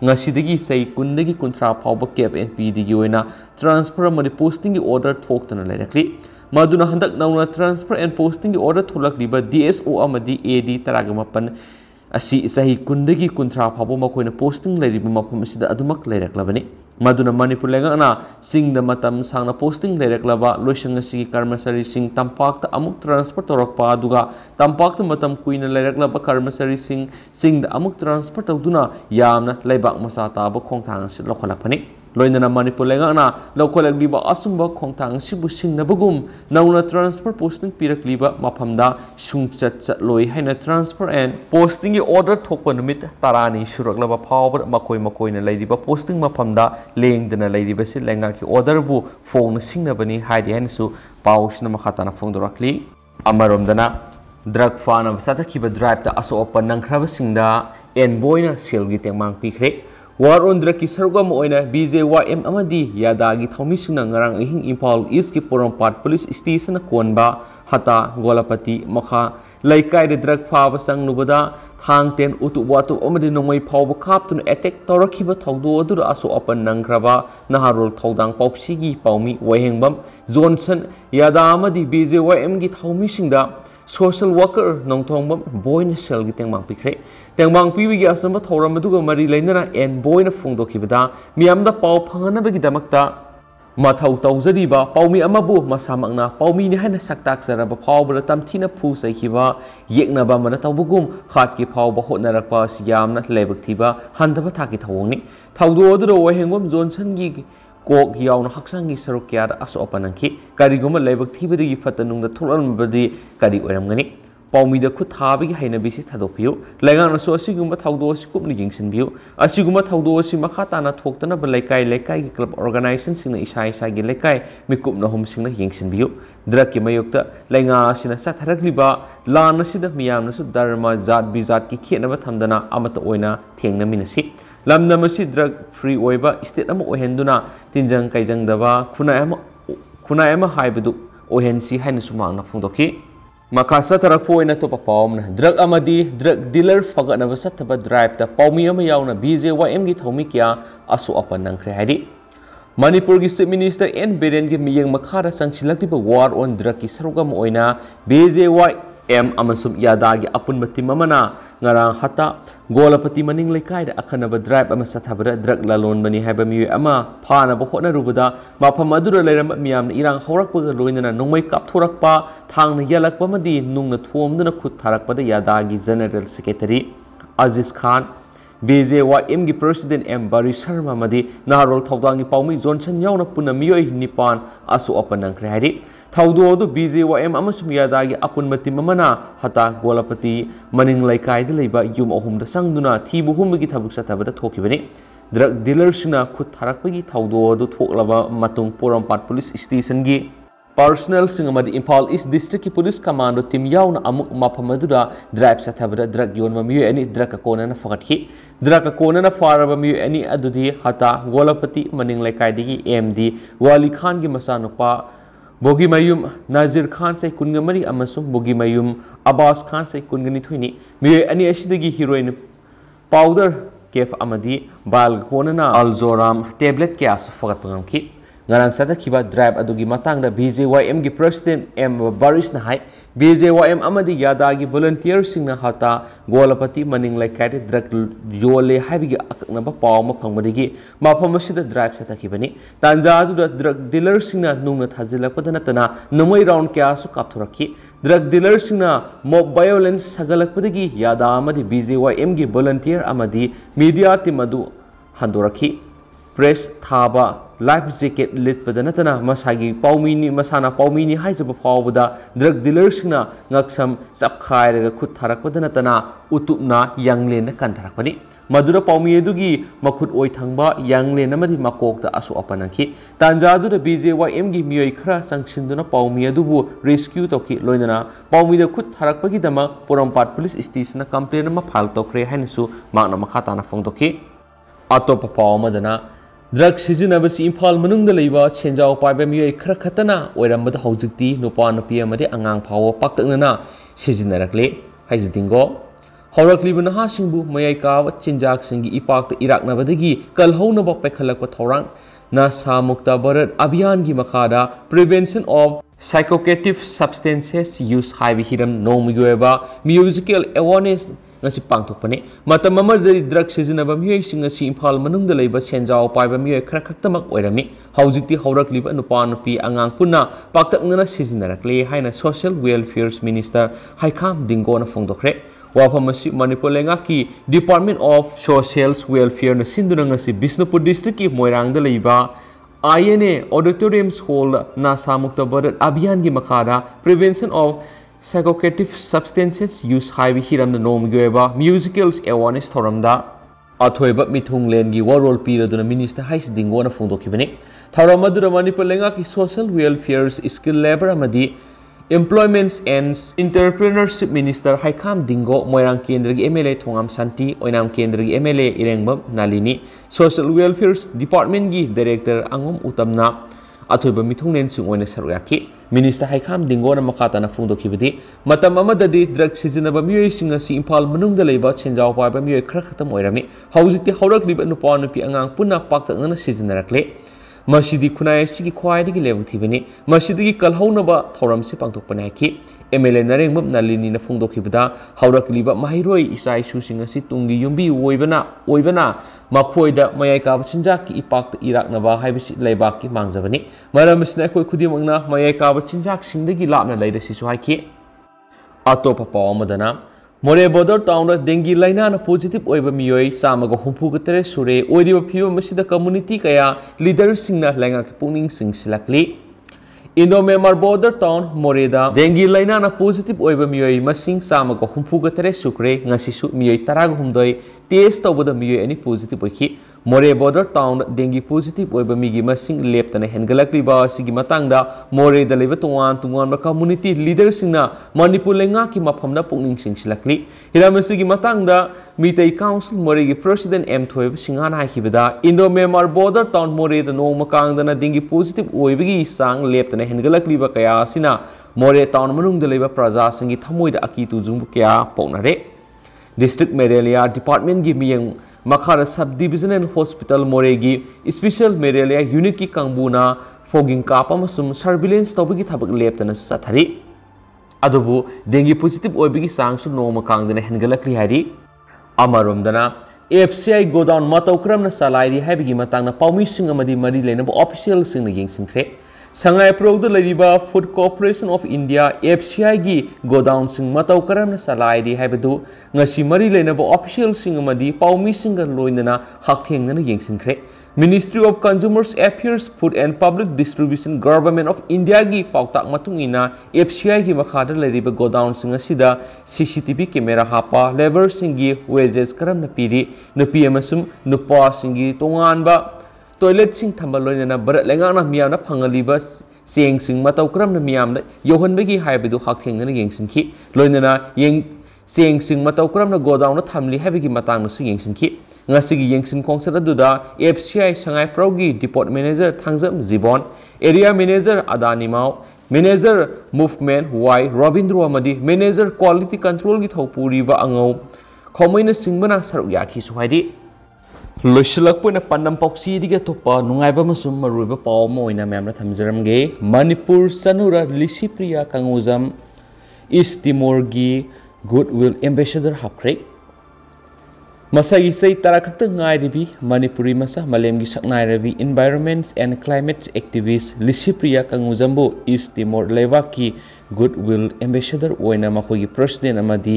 ngasidagi sei kundagi kunthra phawba cap NPD gi oina transfer amadi posting gi order thoktana lairakli ꯃꯗꯨꯅ ꯍꯟꯗꯛ ꯅꯧꯅ ꯇ꯭ꯔꯥꯟꯁꯐꯔ ꯑꯦꯟ ꯄꯣꯁꯇꯤꯡꯒꯤ ꯑꯣꯔꯗꯔ ꯊꯣꯛꯂꯛꯂꯤꯕ ꯗꯤ ꯑꯦꯁ ꯑꯣ ꯑꯃꯗꯤ ꯑꯦ ꯗꯤ ꯇꯔꯥꯒ ꯃꯥꯄꯟ ꯑꯁꯤ ꯆꯍꯤ ꯀꯨꯟꯗꯒꯤ ꯀꯨꯟꯊ꯭ꯔꯥ ꯐꯥꯎꯕ ꯃꯈꯣꯏꯅ ꯄꯣꯁꯇꯤꯡ ꯂꯩꯔꯤꯕ ꯃꯐꯝ ꯑꯁꯤꯗ ꯑꯗꯨꯃꯛ ꯂꯩꯔꯛꯂꯕꯅꯤ ꯃꯗꯨꯅ ꯃꯅꯤꯄꯨꯔ ꯂꯩꯉꯥꯛꯅ ꯆꯤꯡꯗ ꯃꯇꯝ ꯁꯥꯡꯅ ꯄꯣꯁꯇꯤꯡ ꯂꯩꯔꯛꯂꯕ ꯂꯣꯏꯁꯪ ꯑꯁꯤꯒꯤ ꯀꯔꯃꯆꯥꯔꯤꯁꯤꯡ ꯇꯝꯄꯥꯛꯇ ꯑꯃꯨꯛ ꯇ꯭ꯔꯥꯟꯁꯐꯔ ꯇꯧꯔꯛꯄ ꯑꯗꯨꯒ ꯇꯝꯄꯥꯛꯇ ꯃꯇꯝ ꯀꯨꯏꯅ ꯂꯩꯔꯛꯂꯕ ꯀꯔꯃꯆꯥꯔꯤꯁꯤꯡ ꯆꯤꯡꯗ ꯑꯃꯨꯛ ꯇ꯭ꯔꯥꯟꯁꯐꯔ ꯇꯧꯗꯨꯅ ꯌꯥꯝꯅ ꯂꯩꯕꯥꯛ ꯃꯆꯥ ꯇꯥꯕ ꯈꯣꯡꯊꯥꯡ ꯑꯁꯤ ꯂꯧꯈꯠꯂꯛꯄꯅꯤ ꯂꯣꯏꯅꯅ ꯃꯅꯤꯄꯨꯔ ꯂꯩꯉꯥꯛꯅ ꯂꯧꯈꯠꯂꯛꯂꯤꯕ ꯑꯆꯨꯝꯕ ꯈꯣꯡꯊꯥꯡ ꯑꯁꯤꯕꯨ ꯁꯤꯡꯅꯕꯒꯨꯝ ꯅꯧꯅ ꯇ꯭ꯔꯥꯟꯁꯐꯔ ꯄꯣꯁꯇꯤꯡ ꯄꯤꯔꯛꯂꯤꯕ ꯃꯐꯝꯗ ꯁꯨꯡꯆꯠ ꯆꯠꯂꯣꯏ ꯍꯥꯏꯅ ꯇ꯭ꯔꯥꯟꯁꯐꯔ ꯑꯦꯟ ꯄꯣꯁꯇꯤꯡꯒꯤ ꯑꯣꯔꯗꯔ ꯊꯣꯛꯄ ꯅꯨꯃꯤꯠ ꯇꯔꯥꯅꯤ ꯁꯨꯔꯛꯂꯕ ꯐꯥꯎꯕꯗ ꯃꯈꯣꯏ ꯃꯈꯣꯏꯅ ꯂꯩꯔꯤꯕ ꯄꯣꯁꯇꯤꯡ ꯃꯐꯝꯗ ꯂꯦꯡꯗꯅ ꯂꯩꯔꯤꯕꯁꯤ ꯂꯩꯉꯥꯛꯀꯤ ꯑꯣꯔꯗꯔꯕꯨ ꯐꯣꯡꯅ ꯁꯤꯡꯅꯕꯅꯤ ꯍꯥꯏꯗꯤ ꯍꯥꯏꯅꯁꯨ ꯄꯥꯎꯁꯤꯅ ꯃꯈꯥ ꯇꯥꯅ ꯐꯣꯡꯗꯣꯔꯛꯂꯤ ꯑꯃꯔꯣꯝꯗꯅ ꯗ꯭ꯔꯒ ꯐꯥꯅꯕ ꯆꯠꯊꯈꯤꯕ ꯗ꯭ꯔꯥꯏꯕꯇ ꯑꯁꯣꯛ ꯑꯄꯟ ꯅꯪꯈ꯭ꯔꯕꯁꯤꯡꯗ ꯑꯦꯟꯕꯣꯏꯅ ꯁꯦꯜꯒꯤ ꯇꯦꯡꯃꯥꯡ ꯄꯤꯈ꯭ꯔꯦ ꯋꯥꯔ ꯑꯣꯟ ꯗ꯭ꯔꯒꯀꯤ ꯁꯔꯨꯛ ꯑꯃ ꯑꯣꯏꯅ ꯕꯤ ꯖꯦ ꯋꯥꯏ ꯑꯦꯝ ꯑꯃꯗꯤ ꯌꯥꯗꯥꯒꯤ ꯊꯧꯃꯤꯁꯤꯡꯅ ꯉꯔꯥꯡ ꯑꯍꯤꯡ ꯏꯝꯐꯥꯜ ꯏꯁꯀꯤ ꯄꯣꯔꯣꯝꯄꯥꯠ ꯄꯨꯂꯤꯁ ꯁ꯭ꯇꯦꯁꯟꯅ ꯀꯣꯟꯕ ꯍꯇꯥ ꯒꯣꯂꯥꯄꯇꯤ ꯃꯈꯥ ꯂꯩꯀꯥꯏꯗ ꯗ꯭ꯔꯒ ꯐꯥꯕ ꯆꯪꯂꯨꯕꯗ ꯊꯥꯡ ꯇꯦꯟ ꯎꯇꯨꯞ ꯋꯥꯇꯨꯞ ꯑꯃꯗꯤ ꯅꯣꯡꯃꯩ ꯐꯥꯎꯕ ꯀꯥꯞꯇꯨꯅ ꯑꯦꯇꯦꯛ ꯇꯧꯔꯛꯈꯤꯕ ꯊꯧꯗꯣꯛ ꯑꯗꯨꯗ ꯑꯁꯣꯛ ꯑꯄꯟ ꯅꯪꯈ꯭ꯔꯕ ꯅꯍꯥꯔꯣꯜ ꯊꯧꯗꯥꯡ ꯄꯥꯎꯁꯤꯒꯤ ꯄꯥꯎꯃꯤ ꯋꯥꯍꯦꯡꯕꯝ ꯖꯣꯟꯁꯟ ꯌꯥꯗꯥ ꯑꯃꯗꯤ ꯕꯤ ꯖꯦ ꯋꯥꯏ ꯑꯦꯝꯒꯤ ꯊꯧꯃꯤꯁꯤꯡꯗ social worker nong thong bam boy na sel gi teng mang pi khre teng mang pi wi gi asam thoram du ga mari laina na en boy na phung do khibda miam da pau phangana ba gi damak ta ma thau tau zari ba paumi ama bu ma samak na paumi ni hana sak tak zara ba phau bra tam thina phu sai khiba yek na ba mana tau bugum khat ki phau ba hot na rak pa siam na lebak thiba han da ba thaki thawng ni thau do do wa hengom johnson gi ꯀꯣꯛ ꯌꯥꯎꯅ ꯍꯛꯆꯥꯡꯒꯤ ꯁꯔꯨꯛ ꯀꯌꯥꯗ ꯑꯁꯣꯛ ꯑꯄꯟ ꯅꯪꯈꯤ ꯀꯔꯤꯒꯨꯝꯕ ꯂꯥꯏꯕꯛ ꯊꯤꯕꯗꯒꯤ ꯐꯠꯇ ꯅꯨꯡꯗ ꯊꯣꯛꯂꯝꯕꯗꯤ ꯀꯔꯤ ꯑꯣꯏꯔꯝꯒꯅꯤ ꯄꯥꯎꯃꯤꯗ ꯈꯨꯠ ꯊꯥꯕꯒꯤ ꯍꯩꯅꯕꯤꯁꯤ ꯊꯥꯗꯣꯛꯄꯤꯌꯨ ꯂꯩꯉꯥꯛꯅꯁꯨ ꯑꯁꯤꯒꯨꯝꯕ ꯊꯧꯗꯣꯛ ꯑꯁꯤ ꯀꯨꯞꯅ ꯌꯦꯡꯁꯤꯟꯕꯤꯌꯨ ꯑꯁꯤꯒꯨꯝꯕ ꯊꯧꯗꯣꯛ ꯑꯁꯤ ꯃꯈꯥ ꯇꯥꯅ ꯊꯣꯛꯇꯅꯕ ꯂꯩꯀꯥꯏ ꯂꯩꯀꯥꯏꯒꯤ ꯀ꯭ꯂꯕ ꯑꯣꯔꯒꯅꯥꯏꯖꯦꯁꯟꯁꯤꯡꯅ ꯏꯁꯥ ꯏꯁꯥꯒꯤ ꯂꯩꯀꯥꯏ ꯃꯤꯀꯨꯞ ꯅꯍꯨꯝꯁꯤꯡꯅ ꯌꯦꯡꯁꯤꯟꯕꯤꯌꯨ ꯗ꯭ꯔꯒꯀꯤ ꯃꯥꯌꯣꯛꯇ ꯂꯩꯉꯥꯛ ꯑꯁꯤꯅ ꯆꯠꯊꯔꯛꯂꯤꯕ ꯂꯥꯟ ꯑꯁꯤꯗ ꯃꯤꯌꯥꯝꯅꯁꯨ ꯙꯔꯃ ꯖꯥꯠ ꯕꯤꯖꯥꯠꯀꯤ ꯈꯦꯠꯅꯕ ꯊꯝꯗꯅ ꯑꯃꯠꯇ ꯑꯣꯏꯅ ꯊꯦꯡꯅꯃꯤꯟꯅꯁꯤ ꯂꯝꯗꯝ ꯑꯁꯤ ꯗ꯭ꯔꯒ ꯐ꯭ꯔꯤ ꯑꯣꯏꯕ ꯁ꯭ꯇꯦꯠ ꯑꯃ ꯑꯣꯏꯍꯟꯗꯨꯅ ꯇꯤꯟꯖꯪ ꯀꯩꯖꯪꯗꯕ ꯈꯨꯟꯅꯥꯏ ꯑꯃ ꯈꯨꯟꯅꯥꯏ ꯑꯃ ꯍꯥꯏꯕꯗꯨ ꯑꯣꯏꯍꯟꯁꯤ ꯍꯥꯏꯅꯁꯨ ꯃꯍꯥꯛꯅ ꯐꯣꯡꯗꯣꯛꯈꯤ ꯃꯈꯥ ꯆꯠꯊꯔꯛꯄ ꯑꯣꯏꯅ ꯑꯇꯣꯞꯄ ꯄꯥꯎ ꯑꯃꯅ ꯗ꯭ꯔꯒ ꯑꯃꯗꯤ ꯗ꯭ꯔꯒ ꯗꯤꯂꯔ ꯐꯒꯠꯅꯕ ꯆꯠꯊꯕ ꯗ꯭ꯔꯥꯏꯕꯇ ꯄꯥꯎꯃꯤ ꯑꯃ ꯌꯥꯎꯅ ꯕꯤ ꯖꯦ ꯋꯥꯏ ꯑꯦꯝꯒꯤ ꯊꯧꯃꯤ ꯀꯌꯥ ꯑꯁꯣꯛ ꯑꯄꯟ ꯅꯪꯈ꯭ꯔꯦ ꯍꯥꯏꯔꯤ ꯃꯅꯤꯄꯨꯔꯒꯤ ꯆꯤꯞ ꯃꯤꯅꯤꯁꯇꯔ ꯑꯦꯟ ꯕꯤꯔꯦꯟꯒꯤ ꯃꯤꯠꯌꯦꯡ ꯃꯈꯥꯗ ꯆꯪꯁꯤꯜꯂꯛꯂꯤꯕ ꯋꯥꯔ ꯑꯣꯟ ꯗ꯭ꯔꯒꯀꯤ ꯁꯔꯨꯛ ꯑꯃ ꯑꯣꯏꯅ ꯕꯤ ꯖꯦ ꯋꯥꯏ ꯑꯦꯝ ꯑꯃꯁꯨꯡ ꯌꯥꯗꯥꯒꯤ ꯑꯄꯨꯟꯕ ꯇꯤꯝ ꯑꯃꯅ ngarang hata golapati maning lekai da akana ba drive ama sathabara drug la lon bani haiba mi ama pha na bo hotna rubuda mafam adura leiram miyam irang horak pa loinana nongmai kap thorak pa thang na yalak pa madi nung na thom na khut tharak pa da yada gi general secretary aziz khan बीजे वाइम की प्रेसिडेंट एम बारी शर्मा नहारोल थौदांगी पामी जोनसन यौन पुनः मियोई निपान असु अपन नंग्रे ꯊꯧꯗꯣꯛ ꯑꯗꯨ ꯕꯤ ꯖꯦ ꯋꯥꯏ ꯑꯦꯝ ꯑꯃꯁꯨꯡ ꯌꯥꯗꯥꯒꯤ ꯑꯄꯨꯟꯕ ꯇꯤꯝ ꯑꯃꯅ ꯍꯇꯥ ꯒꯣꯂꯄꯇꯤ ꯃꯅꯤꯡ ꯂꯩꯀꯥꯏꯗ ꯂꯩꯕ ꯌꯨꯝ ꯑꯍꯨꯝꯗ ꯆꯪꯗꯨꯅ ꯊꯤꯕ ꯍꯨꯝꯕꯒꯤ ꯊꯕꯛ ꯆꯠꯊꯕꯗ ꯊꯣꯛꯈꯤꯕꯅꯤ ꯗ꯭ꯔꯒ ꯗꯤꯂꯔꯁꯤꯡꯅ ꯈꯨꯠ ꯊꯥꯔꯛꯄꯒꯤ ꯊꯧꯗꯣꯛ ꯑꯗꯨ ꯊꯣꯛꯂꯕ ꯃꯇꯨꯡ ꯄꯣꯔꯣꯝꯄꯥꯠ ꯄꯨꯂꯤꯁ ꯁ꯭ꯇꯦꯁꯟꯒꯤ ꯄꯥꯔꯁꯣꯅꯦꯜꯁꯤꯡ ꯑꯃꯗꯤ ꯏꯝꯐꯥꯜ ꯏꯁ ꯗꯤꯁꯇ꯭ꯔꯤꯛꯀꯤ ꯄꯨꯂꯤꯁ ꯀꯃꯥꯟꯗꯣ ꯇꯤꯝ ꯌꯥꯎꯅ ꯑꯃꯨꯛ ꯃꯐꯝ ꯑꯗꯨꯗ ꯗ꯭ꯔꯥꯏꯕ ꯆꯠꯊꯕꯗ ꯗ꯭ꯔꯒ ꯌꯣꯟꯕ ꯃꯤꯑꯣꯏ ꯑꯅꯤ ꯗ꯭ꯔꯒ ꯀꯣꯟꯅꯅ ꯐꯒꯠꯈꯤ ꯗ꯭ꯔꯒ ꯀꯣꯟꯅꯅ ꯐꯥꯔꯕ ꯃꯤꯑꯣꯏ ꯑꯅꯤ ꯑꯗꯨꯗꯤ ꯍꯇꯥ ꯒꯣꯂꯄꯇꯤ ꯃꯅꯤꯡ ꯂꯩꯀꯥꯏꯗꯒꯤ ꯑꯦꯝ ꯗꯤ ꯋꯥꯂꯤ ꯈꯥꯟꯒꯤ ꯃꯆꯥꯅꯨꯄꯥ बोगीमयूम नाजिर खान से कुनगा मरी बोगीमयूम अब्बास खान से कुनगा निथोनी हिरोन पाउडर केफ बाल कोनना अल्जोराम टेबलेट क्या फगत ꯉꯔꯥꯡ ꯆꯠꯊꯈꯤꯕ ꯗ꯭ꯔꯥꯏꯕ ꯑꯗꯨꯒꯤ ꯃꯇꯥꯡꯗ ꯕꯤ ꯖꯦ ꯋꯥꯏ ꯑꯦꯝꯒꯤ ꯄ꯭ꯔꯁꯤꯗꯦꯟ ꯑꯦꯝ ꯕꯥꯔꯤꯁꯅ ꯍꯥꯏ ꯕꯤ ꯖꯦ ꯋꯥꯏ ꯑꯦꯝ ꯑꯃꯗꯤ ꯌꯥꯗꯥꯒꯤ ꯚꯣꯂꯟꯇꯤꯌꯔꯁꯤꯡꯅ ꯍꯇꯥ ꯒꯣꯂꯄꯇꯤ ꯃꯅꯤꯡ ꯂꯩꯀꯥꯏꯗ ꯗ꯭ꯔꯒ ꯌꯣꯜꯂꯦ ꯍꯥꯏꯕꯒꯤ ꯑꯀꯛꯅꯕ ꯄꯥꯎ ꯑꯃ ꯐꯪꯕꯗꯒꯤ ꯃꯐꯝ ꯑꯁꯤꯗ ꯗ꯭ꯔꯥꯏꯕ ꯆꯠꯊꯈꯤꯕꯅꯤ ꯇꯥꯟꯖꯥ ꯑꯗꯨꯗ ꯗ꯭ꯔꯒ ꯗꯤꯂꯔꯁꯤꯡꯅ ꯅꯨꯡꯅ ꯊꯥꯖꯤꯜꯂꯛꯄꯗ ꯅꯠꯇꯅ ꯅꯣꯡꯃꯩ ꯔꯥꯎꯟ ꯀꯌꯥꯁꯨ ꯀꯥꯞꯊꯣꯔꯛꯈꯤ ꯗ꯭ꯔꯒ ꯗꯤꯂꯔꯁꯤꯡꯅ ꯃꯣb ꯚꯥꯏꯑꯣꯂꯦꯟꯁ ꯁꯥꯒꯠꯂꯛꯄꯗꯒꯤ ꯌꯥꯗꯥ ꯑꯃꯗꯤ ꯕꯤ ꯖꯦ ꯋꯥꯏ ꯑꯦꯝꯒꯤ ꯚꯣꯂꯟꯇꯤꯌꯔ ꯑꯃꯗꯤ ꯃꯤꯗꯤꯌꯥ ꯇꯤꯝ ꯑꯗꯨ ꯍꯟꯗꯣꯔꯛꯈꯤ ꯄ꯭ꯔꯦꯁ ꯊꯥꯕ ꯂꯥꯏꯐ ꯖꯦꯀꯦꯠ ꯂꯤꯠꯄꯗ ꯅꯠꯇꯅ ꯃꯁꯥꯒꯤ ꯄꯥꯎꯃꯤꯅꯤ ꯃꯁꯥꯅ ꯄꯥꯎꯃꯤꯅꯤ ꯍꯥꯏꯖꯕ ꯐꯥꯎꯕꯗ ꯗ꯭ꯔꯒ ꯗꯤꯂꯔꯁꯤꯡꯅ ꯉꯛꯁꯝ ꯆꯞꯈꯥꯏꯔꯒ ꯈꯨꯠ ꯊꯥꯔꯛꯄꯗ ꯅꯠꯇꯅ ꯎꯇꯨꯞꯅ ꯌꯥꯡꯂꯦꯟꯗ ꯀꯟꯊꯔꯛꯄꯅꯤ ꯃꯗꯨꯗ ꯄꯥꯎꯃꯤ ꯑꯗꯨꯒꯤ ꯃꯈꯨꯠ ꯑꯣꯏ ꯊꯪꯕ ꯌꯥꯡꯂꯦꯟ ꯑꯃꯗꯤ ꯃꯀꯣꯛꯇ ꯑꯁꯣꯛ ꯑꯄꯟ ꯅꯪꯈꯤ ꯇꯥꯟꯖꯥ ꯑꯗꯨꯗ ꯕꯤ ꯖꯦ ꯋꯥꯏ ꯑꯦꯝꯒꯤ ꯃꯤꯑꯣꯏ ꯈꯔ ꯆꯪꯁꯤꯟꯗꯨꯅ ꯄꯥꯎꯃꯤ ꯑꯗꯨꯕꯨ ꯔꯦꯁꯀ꯭ꯌꯨ ꯇꯧꯈꯤ ꯂꯣꯏꯅꯅ ꯄꯥꯎꯃꯤꯗ ꯈꯨꯠ ꯊꯥꯔꯛꯄꯒꯤꯗꯃꯛ ꯄꯣꯔꯣꯝꯄꯥꯠ ꯄꯨꯂꯤꯁ ꯁ꯭ꯇꯦꯁꯟꯅ ꯀꯝꯄ꯭ꯂꯦꯟ ꯑꯃ ꯐꯥꯏꯜ ꯇꯧꯈ꯭ꯔꯦ ꯍꯥꯏꯅꯁꯨ ꯃꯍꯥꯛꯅ ꯃꯈꯥ ꯇꯥꯅ ꯐꯣꯡꯗꯣꯛꯈꯤ ꯑꯇꯣꯞꯄ ꯄꯥꯎ ꯑꯃꯗꯅ ꯗ꯭ꯔꯒ ꯁꯤꯖꯤꯟꯅꯕꯁꯤ ꯏꯝꯐꯥꯜ ꯃꯅꯨꯡꯗ ꯂꯩꯕ ꯁꯦꯟꯖꯥꯎ ꯄꯥꯏꯕ ꯃꯤꯑꯣꯏ ꯈꯔ ꯈꯛꯇꯅ ꯑꯣꯏꯔꯝꯕꯗ ꯍꯧꯖꯤꯛꯇꯤ ꯅꯨꯄꯥ ꯅꯨꯄꯤ ꯑꯃꯗꯤ ꯑꯉꯥꯡ ꯐꯥꯎꯕ ꯄꯥꯛꯇꯛꯅꯅ ꯁꯤꯖꯤꯟꯅꯔꯛꯂꯤ ꯍꯥꯏꯖꯗꯤꯡꯒꯣ ꯍꯧꯔꯛꯂꯤꯕ ꯅꯍꯥꯁꯤꯡꯕꯨ ꯃꯌꯥꯏ ꯀꯥꯕ ꯆꯤꯟꯖꯥꯛꯁꯤꯡꯒꯤ ꯏꯄꯥꯛꯇ ꯏꯔꯥꯛꯅꯕꯗꯒꯤ ꯀꯜꯍꯧꯅꯕ ꯄꯥꯏꯈꯠꯂꯛꯄ ꯊꯧꯔꯥꯡ ꯅꯁꯥ ꯃꯨꯛꯇ ꯚꯥꯔꯠ ꯑꯚꯤꯌꯥꯟꯒꯤ ꯃꯈꯥꯗ prevention of psychoactive substances use ꯍꯥꯏꯕ ꯍꯤꯔꯝ ꯅꯣꯡꯃꯒꯤ ꯑꯣꯏꯕ ꯃ꯭ꯌꯨꯖꯤꯀꯦꯜ ꯑꯦꯋꯥꯔꯅꯦꯁ पाठने ड्रग सिजनब इंफा मनुद्द सेंजाव पाब मई खतम खतमी हजिटी हौरली नुपी आगाम पुनः है social welfare minister Heikham Dingo फोंदे वाफम मनपुर लेगा की department of social welfare Bishnupur district की Moirang I N A auditorium hall Nasha Mukt Bharat Abhiyan की मखाद prevention of psychoactive substances use ꯍꯥꯏꯕꯒꯤ ꯍꯤꯔꯝꯗ ꯅꯣꯡꯃꯒꯤ ꯑꯣꯏꯕ ꯃ꯭ꯌꯨꯖꯤꯀꯦꯜ ꯑꯦꯋꯥꯔꯅꯦꯁ ꯊꯧꯔꯝꯗ ꯑꯊꯣꯏꯕ ꯃꯤꯊꯨꯡꯂꯦꯟꯒꯤ ꯋꯥꯔꯣꯜ ꯄꯤꯔꯗꯨꯅ ꯃꯤꯅꯤꯁꯇꯔ ꯍꯩꯁ ꯗꯤꯡꯒꯣꯅ ꯐꯣꯡꯗꯣꯛꯈꯤꯕꯅꯤ ꯊꯧꯔꯝ ꯑꯗꯨꯗ ꯃꯅꯤꯄꯨꯔ ꯂꯩꯉꯥꯛꯀꯤ ꯁꯣꯁꯦꯜ ꯋꯦꯜꯐꯤꯌꯔ ꯏꯁꯀꯤꯜ ꯂꯦꯕꯔ ꯑꯃꯗꯤ employment and entrepreneurship minister Heikham Dingo Moirang ꯀꯦꯟꯗ꯭ꯔꯒꯤ M L A Thongam Shanti Oinam ꯀꯦꯟꯗ꯭ꯔꯒꯤ M L A Irengbam Nalini social welfare ꯗꯤꯄꯥꯔꯠꯃꯦꯟꯒꯤ ꯗꯥꯏꯔꯦꯛꯇꯔ ꯑꯉꯝ ꯎꯇꯝꯅ ꯑꯊꯣꯏꯕ ꯃꯤꯊꯨꯡꯂꯦꯟꯁꯤꯡ ꯑꯣꯏꯅ ꯁꯔꯨꯛ ꯌꯥꯈꯤ sung oina saruyaki minister haikam dingona makatana phungdokhibadi matam amadadi drug sizinaba miyoi singa si imphal manungda leiba chenjau paiba miyoi khara khatam oirami haujikti haurakliba nupa nupi angang punna paktaknana sizinnarakle ꯃꯁꯤꯗꯤ ꯈꯨꯟꯅꯥꯏ ꯑꯁꯤꯒꯤ ꯈ꯭ꯋꯥꯏꯗꯒꯤ ꯂꯥꯏꯕꯛ ꯊꯤꯕꯅꯤ ꯃꯁꯤꯗꯒꯤ ꯀꯜꯍꯧꯅꯕ ꯊꯧꯔꯝꯁꯤ ꯄꯥꯡꯊꯣꯛꯄꯅꯤ ꯍꯥꯏꯈꯤ एम एल ए नरेंब नलिनी ने फोदीबा हौरब इचाई इचा इशू तुम यूबना मखोद मैया काब चिंजा की इपा इराबाक की मांगबने मरमना मैया काब चिंजा लापन लेरसी अतोप पाओना मोरे बोर्डर टाउन डेंगी लाइना पोजिटिव होब मई चामग हूफूग तरह सूरे फीवी कम्युनिटी क्या लीडर सिंह लेना पुनिंग सिलकली टाउन मोरेदा डेंगी लाइना पॉजिटिव मियोई मसिंग चामग हुफुग तरे सुक्रे मियोई तराग हुमदोई टेस्ट तौबद मियोई अनि पॉजिटिव ओखी Moreh border town dengue positive ओइब मिगी मसिंग लेप्तने हेनगलक्लिबा सिगी मतंगदा मोरे द लेबा तुवान तुवान कम्युनिटी लीडर मणिपुर लेंगा की हिराम सिगी मतंगदा मीतई काउंसिल मोरे की प्रेसिडेंट एम सिंगाना हाइखिबदा Indo Myanmar border town Moreh no dengue positive सांग लेप्तने हेनगलक्लिबा कया मोरे टाउन लेबा प्रजा सिंगी थमोइद अकी तुजुंग कया पोनरे डिस्ट्रिक्ट मेरेलिया की मखार सब डिविजनल हॉस्पिटल मोरेगी स्पेशल मेरेलिया यूनिट की कंबूना फोगिंग काप सर्विलेंस तौबगी थबक लेप्तन चथरी अदुबु डेंगी पॉजिटिव ओइबगी सांगसु नोम कांगदन हेनगलकली हारी अमरोमदना एफसीआई गोडाउन मतौ मतंगना पाउमीसिंग अमदी मरी ऑफिशियल सिंगना येंसिंख्रे ꯁꯉꯥꯏꯄ꯭ꯔꯧꯗ ꯂꯩꯔꯤꯕ food corporation of India F C ꯑꯥꯏꯒꯤ ꯒꯣꯗꯥꯎꯟꯁꯤꯡ ꯃꯇꯧ ꯀꯔꯝꯅ ꯆꯂꯥꯏꯔꯤ ꯍꯥꯏꯕꯗꯨ ꯉꯁꯤ ꯃꯔꯤ ꯂꯩꯅꯕ ꯑꯣꯐꯤꯁꯤꯌꯦꯜꯁꯤꯡ ꯑꯃꯗꯤ ꯄꯥꯎꯃꯤꯁꯤꯡꯒ ꯂꯣꯏꯅꯅ ꯍꯛꯊꯦꯡꯅꯅ ꯌꯦꯡꯁꯤꯟꯈ꯭ꯔꯦ ministry of consumers affairs food and public distribution government of ꯏꯟꯗꯤꯌꯥꯒꯤ ꯄꯥꯎꯇꯥꯛ ꯃꯇꯨꯡ ꯏꯟꯅ ꯑꯦꯐ ꯁꯤ ꯑꯥꯏꯒꯤ ꯃꯈꯥꯗ ꯂꯩꯔꯤꯕ ꯒꯣꯗꯥꯎꯟꯁꯤꯡ ꯑꯁꯤꯗ C C T V camera ꯍꯥꯞꯄ ꯂꯦꯕꯔꯁꯤꯡꯒꯤ ꯋꯦꯖꯦꯁ ꯀꯔꯝꯅ ꯄꯤꯔꯤ ꯅꯨꯄꯤ ꯑꯃꯁꯨꯡ ꯅꯨꯄꯥꯁꯤꯡꯒꯤ ꯇꯣꯉꯥꯟꯕ ꯇꯣꯏꯂꯦꯠꯁꯤꯡ ꯊꯝꯕ ꯂꯣꯏꯅꯅ ꯚꯥꯔꯠ ꯂꯩꯉꯥꯛꯅ ꯃꯤꯌꯥꯝꯅ ꯐꯪꯍꯜꯂꯤꯕ ꯆꯦꯡꯁꯤꯡ ꯃꯇꯧ ꯀꯔꯝꯅ ꯃꯤꯌꯥꯝꯗ ꯌꯧꯍꯟꯕꯒꯦ ꯍꯥꯏꯕꯗꯨ ꯍꯛꯊꯦꯡꯅꯅ ꯌꯦꯡꯁꯤꯟꯈꯤ ꯂꯣꯏꯅꯅ ꯆꯦꯡꯁꯤꯡ ꯃꯇꯧ ꯀꯔꯝꯅ ꯒꯣꯗꯥꯎꯟꯗ ꯊꯝꯂꯤ ꯍꯥꯏꯕꯒꯤ ꯃꯇꯥꯡꯗꯁꯨ ꯌꯦꯡꯁꯤꯟꯈꯤ ꯉꯁꯤꯒꯤ ꯌꯦꯡꯁꯤꯟ ꯈꯣꯡꯆꯠ ꯑꯗꯨꯗ F C I ꯁꯉꯥꯏꯄ꯭ꯔꯧꯒꯤ depot manager Thangjam Jibon area manager ꯑꯗꯥꯅꯤꯃꯥꯎ manager movement ꯋꯥꯏ ꯔꯣꯕꯤꯟꯗ꯭ꯔꯣ ꯑꯃꯗꯤ ꯃꯦꯅꯦꯖꯔ ꯀ꯭ꯋꯥꯂꯤꯇꯤ ꯀꯟꯇ꯭ꯔꯣꯜꯒꯤ ꯊꯧ ꯄꯨꯔꯤꯕ ꯑꯉꯧ ꯈꯧꯃꯩꯅ ꯆꯤꯡꯕꯅ ꯁꯔꯨꯛ ꯌꯥꯈꯤꯁꯨ ꯍꯥꯏꯔꯤ लोसलपना नंपौसी अतोप नूब पाव मैम थमजरमे मनपुर चनुर लिसीप्रिया कंगोजम इस तिमोर की गुडविल एम्बेसडर हापख्रे मसाई इसे तरखत गायरबी मणिपुरी मसा मलेम की सकनायरबी environments and climate activist Licypriya कंगोजम्बो East Timor लेवा की गुडविल एम्बेसडर ओइना मखोगी प्रेसिडेंट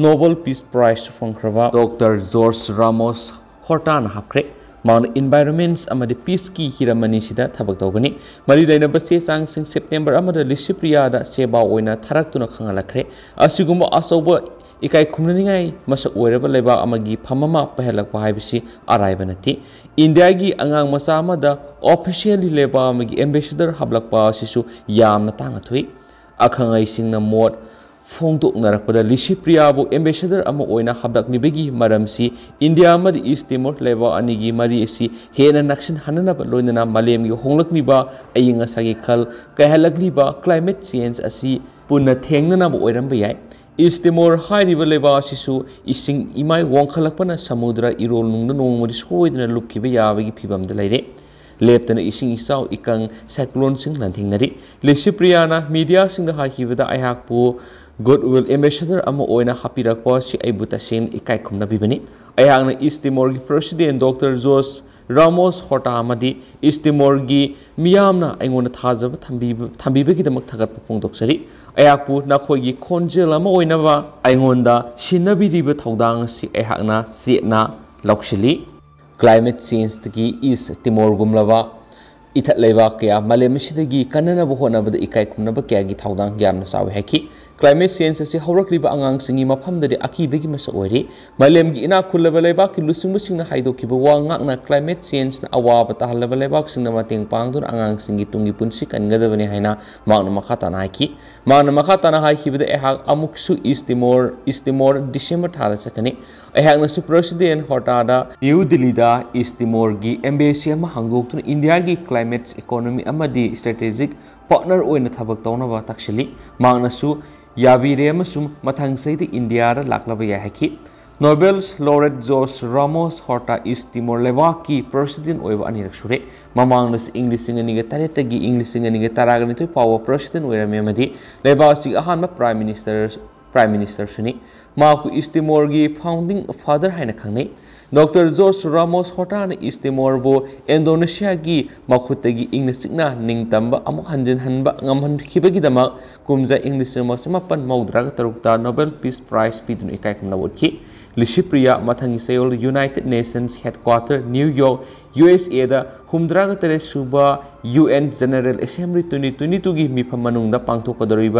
नोबल पीस प्राइज फंख्रबा doctor George Ramos piece prize ꯐꯪꯈ꯭ꯔꯕ doctor George Ramos hortana hapkre maun environments amadi peace ki hiramani sida thabak tawgani mari leina ba se chang sing september amada lisipriya da seba oina tharak tuna khangalakre asigumba asoba ikai khumnaningai masa oiraba leba amagi phamama pahelakpa haibisi araiba nati india gi angang masa amada officially leba amagi ambassador hablakpa sisu yamna tanga thui akhangai singna mod ꯐꯣꯡꯗꯣꯛꯅꯔꯛꯄꯗ ꯂꯤꯁꯤꯄ꯭ꯔꯤꯌꯥꯕꯨ ambassador ꯑꯃ ꯑꯣꯏꯅ ꯍꯥꯞꯂꯛꯂꯤꯕꯒꯤ ꯃꯔꯝꯁꯤ ꯏꯟꯗꯤꯌꯥ ꯑꯃꯗꯤ ꯏꯁ ꯇꯤꯃꯣꯔ ꯂꯩꯕꯥꯛ ꯑꯅꯤꯒꯤ ꯃꯔꯤ ꯑꯁꯤ ꯍꯦꯟꯅ ꯅꯛꯁꯤꯟꯍꯟꯅꯅꯕ ꯂꯣꯏꯅꯅ ꯃꯥꯂꯦꯝꯒꯤ ꯍꯣꯡꯂꯛꯂꯤꯕ ꯑꯏꯪ ꯑꯁꯥꯒꯤ ꯈꯜ ꯀꯥꯏꯍꯜꯂꯛꯂꯤꯕ ꯀ꯭ꯂꯥꯏꯃꯦꯠ ꯆꯦꯟꯖ ꯑꯁꯤ ꯄꯨꯟꯅ ꯊꯦꯡꯅꯅꯕ ꯑꯣꯏꯔꯝꯕ ꯌꯥꯏ ꯏꯁ ꯇꯤꯃꯣꯔ ꯍꯥꯏꯔꯤꯕ ꯂꯩꯕꯥꯛ ꯑꯁꯤꯁꯨ ꯏꯁꯤꯡ ꯏꯃꯥꯏ ꯋꯥꯡꯈꯠꯂꯛꯄꯅ ꯁꯃꯨꯗ꯭ꯔ ꯏꯔꯣꯜ ꯅꯨꯡꯗ ꯅꯣꯡꯃꯗꯤ ꯁꯣꯏꯗꯅ ꯂꯨꯞꯈꯤꯕ ꯌꯥꯕꯒꯤ ꯐꯤꯕꯝꯗ ꯂꯩꯔꯦ ꯂꯦꯞꯇꯅ ꯏꯁꯤꯡ ꯏꯆꯥꯎ ꯏꯀꯪ ꯁꯥꯏꯀ꯭ꯂꯣꯟꯁꯤꯡ ꯂꯥꯟꯊꯦꯡꯅꯔꯤ ꯂꯤꯁꯤꯄ꯭ꯔꯤꯌꯥꯅ ꯃꯤꯗꯤꯌꯥꯁꯤꯡꯗ ꯍꯥꯏꯈꯤꯕꯗ ꯑꯩꯍꯥꯛꯄꯨ ꯒꯨꯗꯋꯤꯜ ꯑꯦꯝꯕꯦꯁꯦꯗꯔ ꯑꯃ ꯑꯣꯏꯅ ꯍꯥꯞꯄꯤꯔꯛꯄ ꯑꯁꯤ ꯑꯩꯕꯨ ꯇꯁꯦꯡꯅ ꯏꯀꯥꯏ ꯈꯨꯝꯅꯕꯤꯕꯅꯤ ꯑꯩꯍꯥꯛꯅ East ꯇꯤꯃꯣꯔꯒꯤ president doctor Jose Ramos ꯍꯣꯔꯇꯥ ꯑꯃꯗꯤ ꯏꯁ ꯇꯤꯃꯣꯔꯒꯤ ꯃꯤꯌꯥꯝꯅ ꯑꯩꯉꯣꯟꯗ ꯊꯥꯖꯕ ꯊꯝꯕꯤꯕꯒꯤꯗꯃꯛ ꯊꯥꯒꯠꯄ ꯐꯣꯡꯗꯣꯛꯆꯔꯤ ꯑꯩꯍꯥꯛꯄꯨ ꯅꯈꯣꯏꯒꯤ ꯈꯣꯟꯖꯦꯜ ꯑꯃ ꯑꯣꯏꯅꯕ ꯑꯩꯉꯣꯟꯗ ꯁꯤꯟꯅꯕꯤꯔꯤꯕ ꯊꯧꯗꯥꯡ ꯑꯁꯤ ꯑꯩꯍꯥꯛꯅ ꯆꯦꯠꯅ ꯂꯧꯁꯤꯜꯂꯤ ꯀ꯭ꯂꯥꯏꯃꯦꯠ ꯆꯦꯟꯖꯇꯒꯤ ꯏꯁ ꯇꯤꯃꯣꯔꯒꯨꯝꯂꯕ ꯏꯊꯠ ꯂꯩꯕꯥꯛ ꯀꯌꯥ ꯃꯥꯂꯦꯝ ꯑꯁꯤꯗꯒꯤ ꯀꯟꯅꯅꯕ ꯍꯣꯠꯅꯕꯗ ꯏꯀꯥꯏ ꯈꯨꯝꯅꯕ ꯀꯌꯥꯒꯤ ꯊꯧꯗꯥꯡ ꯌꯥꯝꯅ ꯆꯥꯎꯏ ꯍꯥꯏꯈꯤ ꯀ꯭ꯂꯥꯏꯃꯦꯠ ꯆꯦꯟꯖ ꯑꯁꯤ ꯍꯧꯔꯛꯂꯤꯕ ꯑꯉꯥꯡꯁꯤꯡꯒꯤ ꯃꯐꯝꯗꯗꯤ ꯑꯀꯤꯕꯒꯤ ꯃꯁꯛ ꯑꯣꯏꯔꯤ ꯃꯥꯂꯦꯝꯒꯤ ꯏꯅꯥꯛ ꯈꯨꯜꯂꯕ ꯂꯩꯕꯥꯛꯀꯤ ꯂꯨꯆꯤꯡꯕꯁꯤꯡꯅ ꯍꯥꯏꯗꯣꯛꯈꯤꯕ ꯋꯥ ꯉꯥꯛꯅ ꯀ꯭ꯂꯥꯏꯃꯦꯠ ꯆꯦꯟꯖꯅ ꯑꯋꯥꯕ ꯇꯥꯍꯜꯂꯕ ꯂꯩꯕꯥꯛꯁꯤꯡꯅ ꯃꯇꯦꯡ ꯄꯥꯡꯗꯨꯅ ꯑꯉꯥꯡꯁꯤꯡꯒꯤ ꯇꯨꯡꯒꯤ ꯄꯨꯟꯁꯤ ꯀꯟꯒꯗꯕꯅꯤ ꯍꯥꯏꯅ ꯃꯍꯥꯛꯅ ꯃꯈꯥ ꯇꯥꯅ ꯍꯥꯏꯈꯤ ꯃꯍꯥꯛꯅ ꯃꯈꯥ ꯇꯥꯅ ꯍꯥꯏꯈꯤꯕꯗ ꯑꯩꯍꯥꯛ ꯑꯃꯨꯛꯁꯨ ꯏꯁ ꯇꯤꯃꯣꯔ ꯏꯁ ꯇꯤꯃꯣꯔ ꯗꯤꯁꯦꯝꯕꯔ ꯊꯥꯗ ꯆꯠꯀꯅꯤ ꯑꯩꯍꯥꯛꯅꯁꯨ ꯄ꯭ꯔꯦꯁꯤꯗꯦꯟ ꯍꯣꯔꯇꯥꯗ ꯅ꯭ꯌꯨ ꯗꯤꯜꯂꯤꯗ ꯏꯁ ꯇꯤꯃꯣꯔꯒꯤ ꯑꯦꯝꯕꯦꯁꯤ ꯑꯃ ꯍꯥꯡꯗꯣꯛꯇꯨꯅ ꯏꯟꯗꯤꯌꯥꯒꯤ ꯀ꯭ꯂꯥꯏꯃꯦꯠ ꯏꯀꯣꯅꯣꯃꯤ ꯑꯃꯗꯤ ꯁ꯭ꯇ꯭ꯔꯦꯇꯦꯖꯤꯛ ꯄꯥꯔꯠꯅꯔ ꯑꯣꯏꯅ ꯊꯕꯛ ꯇꯧꯅꯕ ꯇꯛꯁꯤꯜꯂꯤ ꯃꯍꯥꯛꯅꯁꯨ ꯌꯥꯕꯤꯔꯦ ꯑꯃꯁꯨꯡ ꯃꯊꯪ ꯆꯍꯤꯗ ꯏꯟꯗꯤꯌꯥꯗ ꯂꯥꯛꯂꯕ ꯌꯥꯏ ꯍꯥꯏꯈꯤ novels ꯂꯣꯔꯦꯠ Jose Ramos Horta East Timor ꯂꯩꯕꯥꯛꯀꯤ ꯄ꯭ꯔꯦꯁꯤꯗꯦꯟ ꯑꯣꯏꯕ ꯑꯅꯤꯔꯛ ꯁꯨꯔꯦ ꯃꯃꯥꯡꯗꯁꯨ ꯏꯪ ꯂꯤꯁꯤꯡ ꯑꯅꯤꯒ ꯇꯔꯦꯠꯇꯒꯤ ꯏꯪ ꯂꯤꯁꯤꯡ ꯑꯅꯤꯒ ꯇꯔꯥꯒ ꯅꯤꯊꯣꯏ ꯐꯥꯎꯕ ꯄ꯭ꯔꯦꯁꯤꯗꯦꯟ ꯑꯣꯏꯔꯝꯃꯤ ꯑꯃꯗꯤ ꯂꯩꯕꯥꯛ ꯑꯁꯤꯒꯤ ꯑꯍꯥꯟꯕ ꯄ꯭ꯔꯥꯏꯝ ꯃꯤꯅꯤꯁꯇꯔ ꯄ꯭ꯔꯥꯏꯝ ꯃꯤꯅꯤꯁꯇꯔꯁꯨꯅꯤ इस्तिमोर फाउंडिंग फादर है खाने डॉक्टर जोर्ज रामोस होटान इस्तिमोर इंडोनेशिया की मखुत इंग निंगतम हंजन हनबीदम कूमज इंग मपन मौद्रग तरुक्ता नोबेल पीस प्राइज पीदन इकायखम ओखी लिशिप्रिया मथंग सयोल United Nations headquarter New York USA हमद्रग तरह सूब यूएन जनरल असेंबली टूनी टूनी टूगी मीफम पाथोकदरीब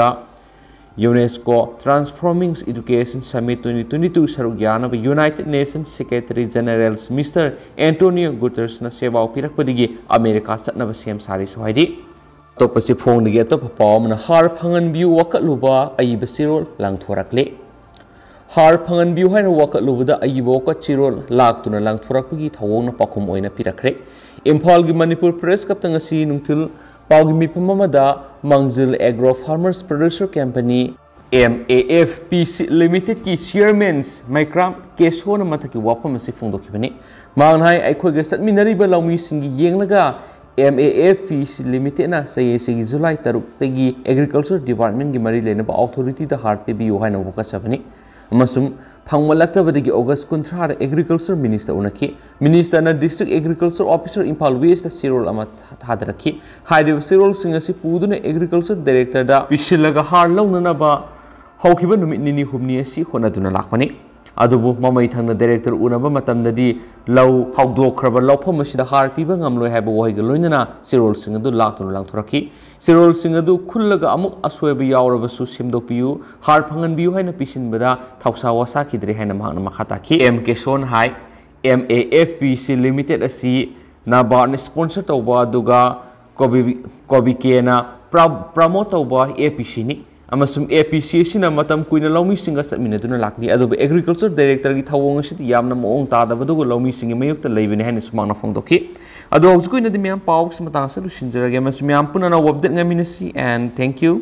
UNESCO Transforming Education Summit 2022 सरुग यानव United Nations Secretary General Mr. Antonio Guterres न सेवाओ पिरक पदिगी अमेरिका सत्नव सेम सारी सुहाईदी तो पसी फोंग निगे तो पपाओ मन हार पंगन भी वकत लुबा अई बसीरोल लंग थोरक हार पंगन भी हैं वकत लुबदा अई बोक चीरोल लाग तुन लंग थोरक पगी थावों न प्रेस कप्तंग सी नुंग थिल मंजिल agro farmers producer company M A F P C limited की चेयरमैन माइक्राम केशोन मथक वाफम से फोदी मांग चमीनरीब लौमी M A F P C limited चये जुलाई तरुक एग्रीकल्चर डिपार्टमेंट की मरी लेने ऑथोरीटी अथॉरिटी हार पीबू है वोकसबने ꯐꯪꯃꯜꯂꯛꯇꯕꯗꯒꯤ ꯑꯣꯒꯁ ꯀꯨꯟꯊ꯭ꯔꯥꯗ ꯑꯦꯒ꯭ꯔꯤꯀꯜꯆꯔ ꯃꯤꯅꯤꯁꯇꯔ ꯎꯅꯈꯤ ꯃꯤꯅꯤꯁꯇꯔꯅ district agriculture officer Imphal west ꯆꯦꯔꯣꯜ ꯑꯃ ꯊꯥꯗꯔꯛꯈꯤ ꯍꯥꯏꯔꯤꯕ ꯆꯦꯔꯣꯜꯁꯤꯡ ꯑꯁꯤ ꯄꯨꯗꯨꯅ ꯑꯦꯒ꯭ꯔꯤꯀꯜꯆꯔ ꯗꯥꯏꯔꯦꯛꯇꯔꯗ ꯄꯤꯁꯤꯜꯂꯒ ꯍꯥꯔ ꯂꯧꯅꯅꯕ ꯍꯧꯈꯤꯕ ꯅꯨꯃꯤꯠ ꯅꯤꯅꯤ ꯍꯨꯝꯅꯤ ꯑꯁꯤ ꯍꯣꯠꯅꯗꯨꯅ ꯂꯥꯛꯄꯅꯤ ꯑꯗꯨꯕꯨ ꯃꯃꯩ ꯊꯪꯅ ꯗꯥꯏꯔꯦꯛꯇꯔ ꯎꯅꯕ ꯃꯇꯝꯗꯗꯤ ꯂꯧ ꯍꯧꯗꯣꯛꯈ꯭ꯔꯕ ꯂꯧꯐꯝ ꯑꯁꯤꯗ ꯍꯥꯔ ꯄꯤꯕ ꯉꯝꯂꯣꯏ ꯍꯥꯏꯕ ꯋꯥꯍꯩꯒ ꯂꯣꯏꯅꯅ ꯆꯦꯔꯣꯜꯁꯤꯡ ꯑꯗꯨ ꯂꯥꯛꯇꯨꯅ ꯂꯥꯡꯊꯣꯔꯛꯈꯤ ꯆꯦꯔꯣꯜꯁꯤꯡ ꯑꯗꯨ ꯈꯨꯜꯂꯒ ꯑꯃꯨꯛ ꯑꯁꯣꯏꯕ ꯌꯥꯎꯔꯕꯁꯨ ꯁꯦꯝꯗꯣꯛꯄꯤꯌꯨ ꯍꯥꯔ ꯐꯪꯍꯟꯕꯤꯌꯨ ꯍꯥꯏꯅ ꯄꯤꯁꯤꯟꯕꯗ ꯊꯧꯁꯥ ꯋꯥꯁꯥꯈꯤꯗ꯭ꯔꯦ ꯍꯥꯏꯅ ꯃꯍꯥꯛꯅ ꯃꯈꯥ ꯇꯥꯈꯤ ꯑꯦꯝ ꯀꯦꯁꯣꯟ ꯍꯥꯏ M A F P C limited ꯑꯁꯤ ꯅꯕꯥꯔꯠꯅ ꯁ꯭ꯄꯣꯟꯁꯔ ꯇꯧꯕ ꯑꯗꯨꯒ ꯀꯣꯕꯤꯀꯦꯅ ꯄ꯭ꯔꯃꯣꯠ ꯇꯧꯕ ꯑꯦ ꯄꯤ ꯁꯤꯅꯤ ꯑꯃꯁꯨꯡ ꯑꯦ ꯄꯤ ꯁꯤ ꯑꯁꯤꯅ ꯃꯇꯝ ꯀꯨꯏꯅ ꯂꯧꯃꯤꯁꯤꯡꯒ ꯆꯠꯃꯤꯟꯅꯗꯨꯅ ꯂꯥꯛꯂꯤ ꯑꯗꯨꯕꯨ ꯑꯦꯒ꯭ꯔꯤꯀꯜꯆꯔ ꯗꯥꯏꯔꯦꯛꯇꯔꯒꯤ ꯊꯧꯑꯣꯡ ꯑꯁꯤꯗꯤ ꯌꯥꯝꯅ ꯃꯑꯣꯡ ꯇꯥꯗꯕꯗꯨꯒ ꯂꯧꯃꯤꯁꯤꯡꯒꯤ ꯃꯥꯌꯣꯛꯇ ꯂꯩꯕꯅꯤ ꯍꯥꯏꯅꯁꯨ ꯃꯍꯥꯛꯅ ꯐꯣꯡꯗꯣꯛꯈꯤ ꯑꯗꯣ ꯍꯧꯖꯤꯛ ꯑꯣꯏꯅꯗꯤ ꯃꯌꯥꯝ ꯄꯥꯎꯁꯤ ꯃꯇꯥꯡ ꯑꯁꯤꯗ ꯂꯣꯏꯁꯤꯟꯖꯔꯒꯦ ꯑꯃꯁꯨꯡ ꯃꯌꯥꯝ ꯄꯨꯟꯅ ꯑꯅꯧꯕ ꯑꯞꯗꯦꯠ ꯉꯥꯏꯃꯤꯟꯅꯁꯤ ꯑꯦꯟ ꯊꯦꯡꯛ ꯌꯨ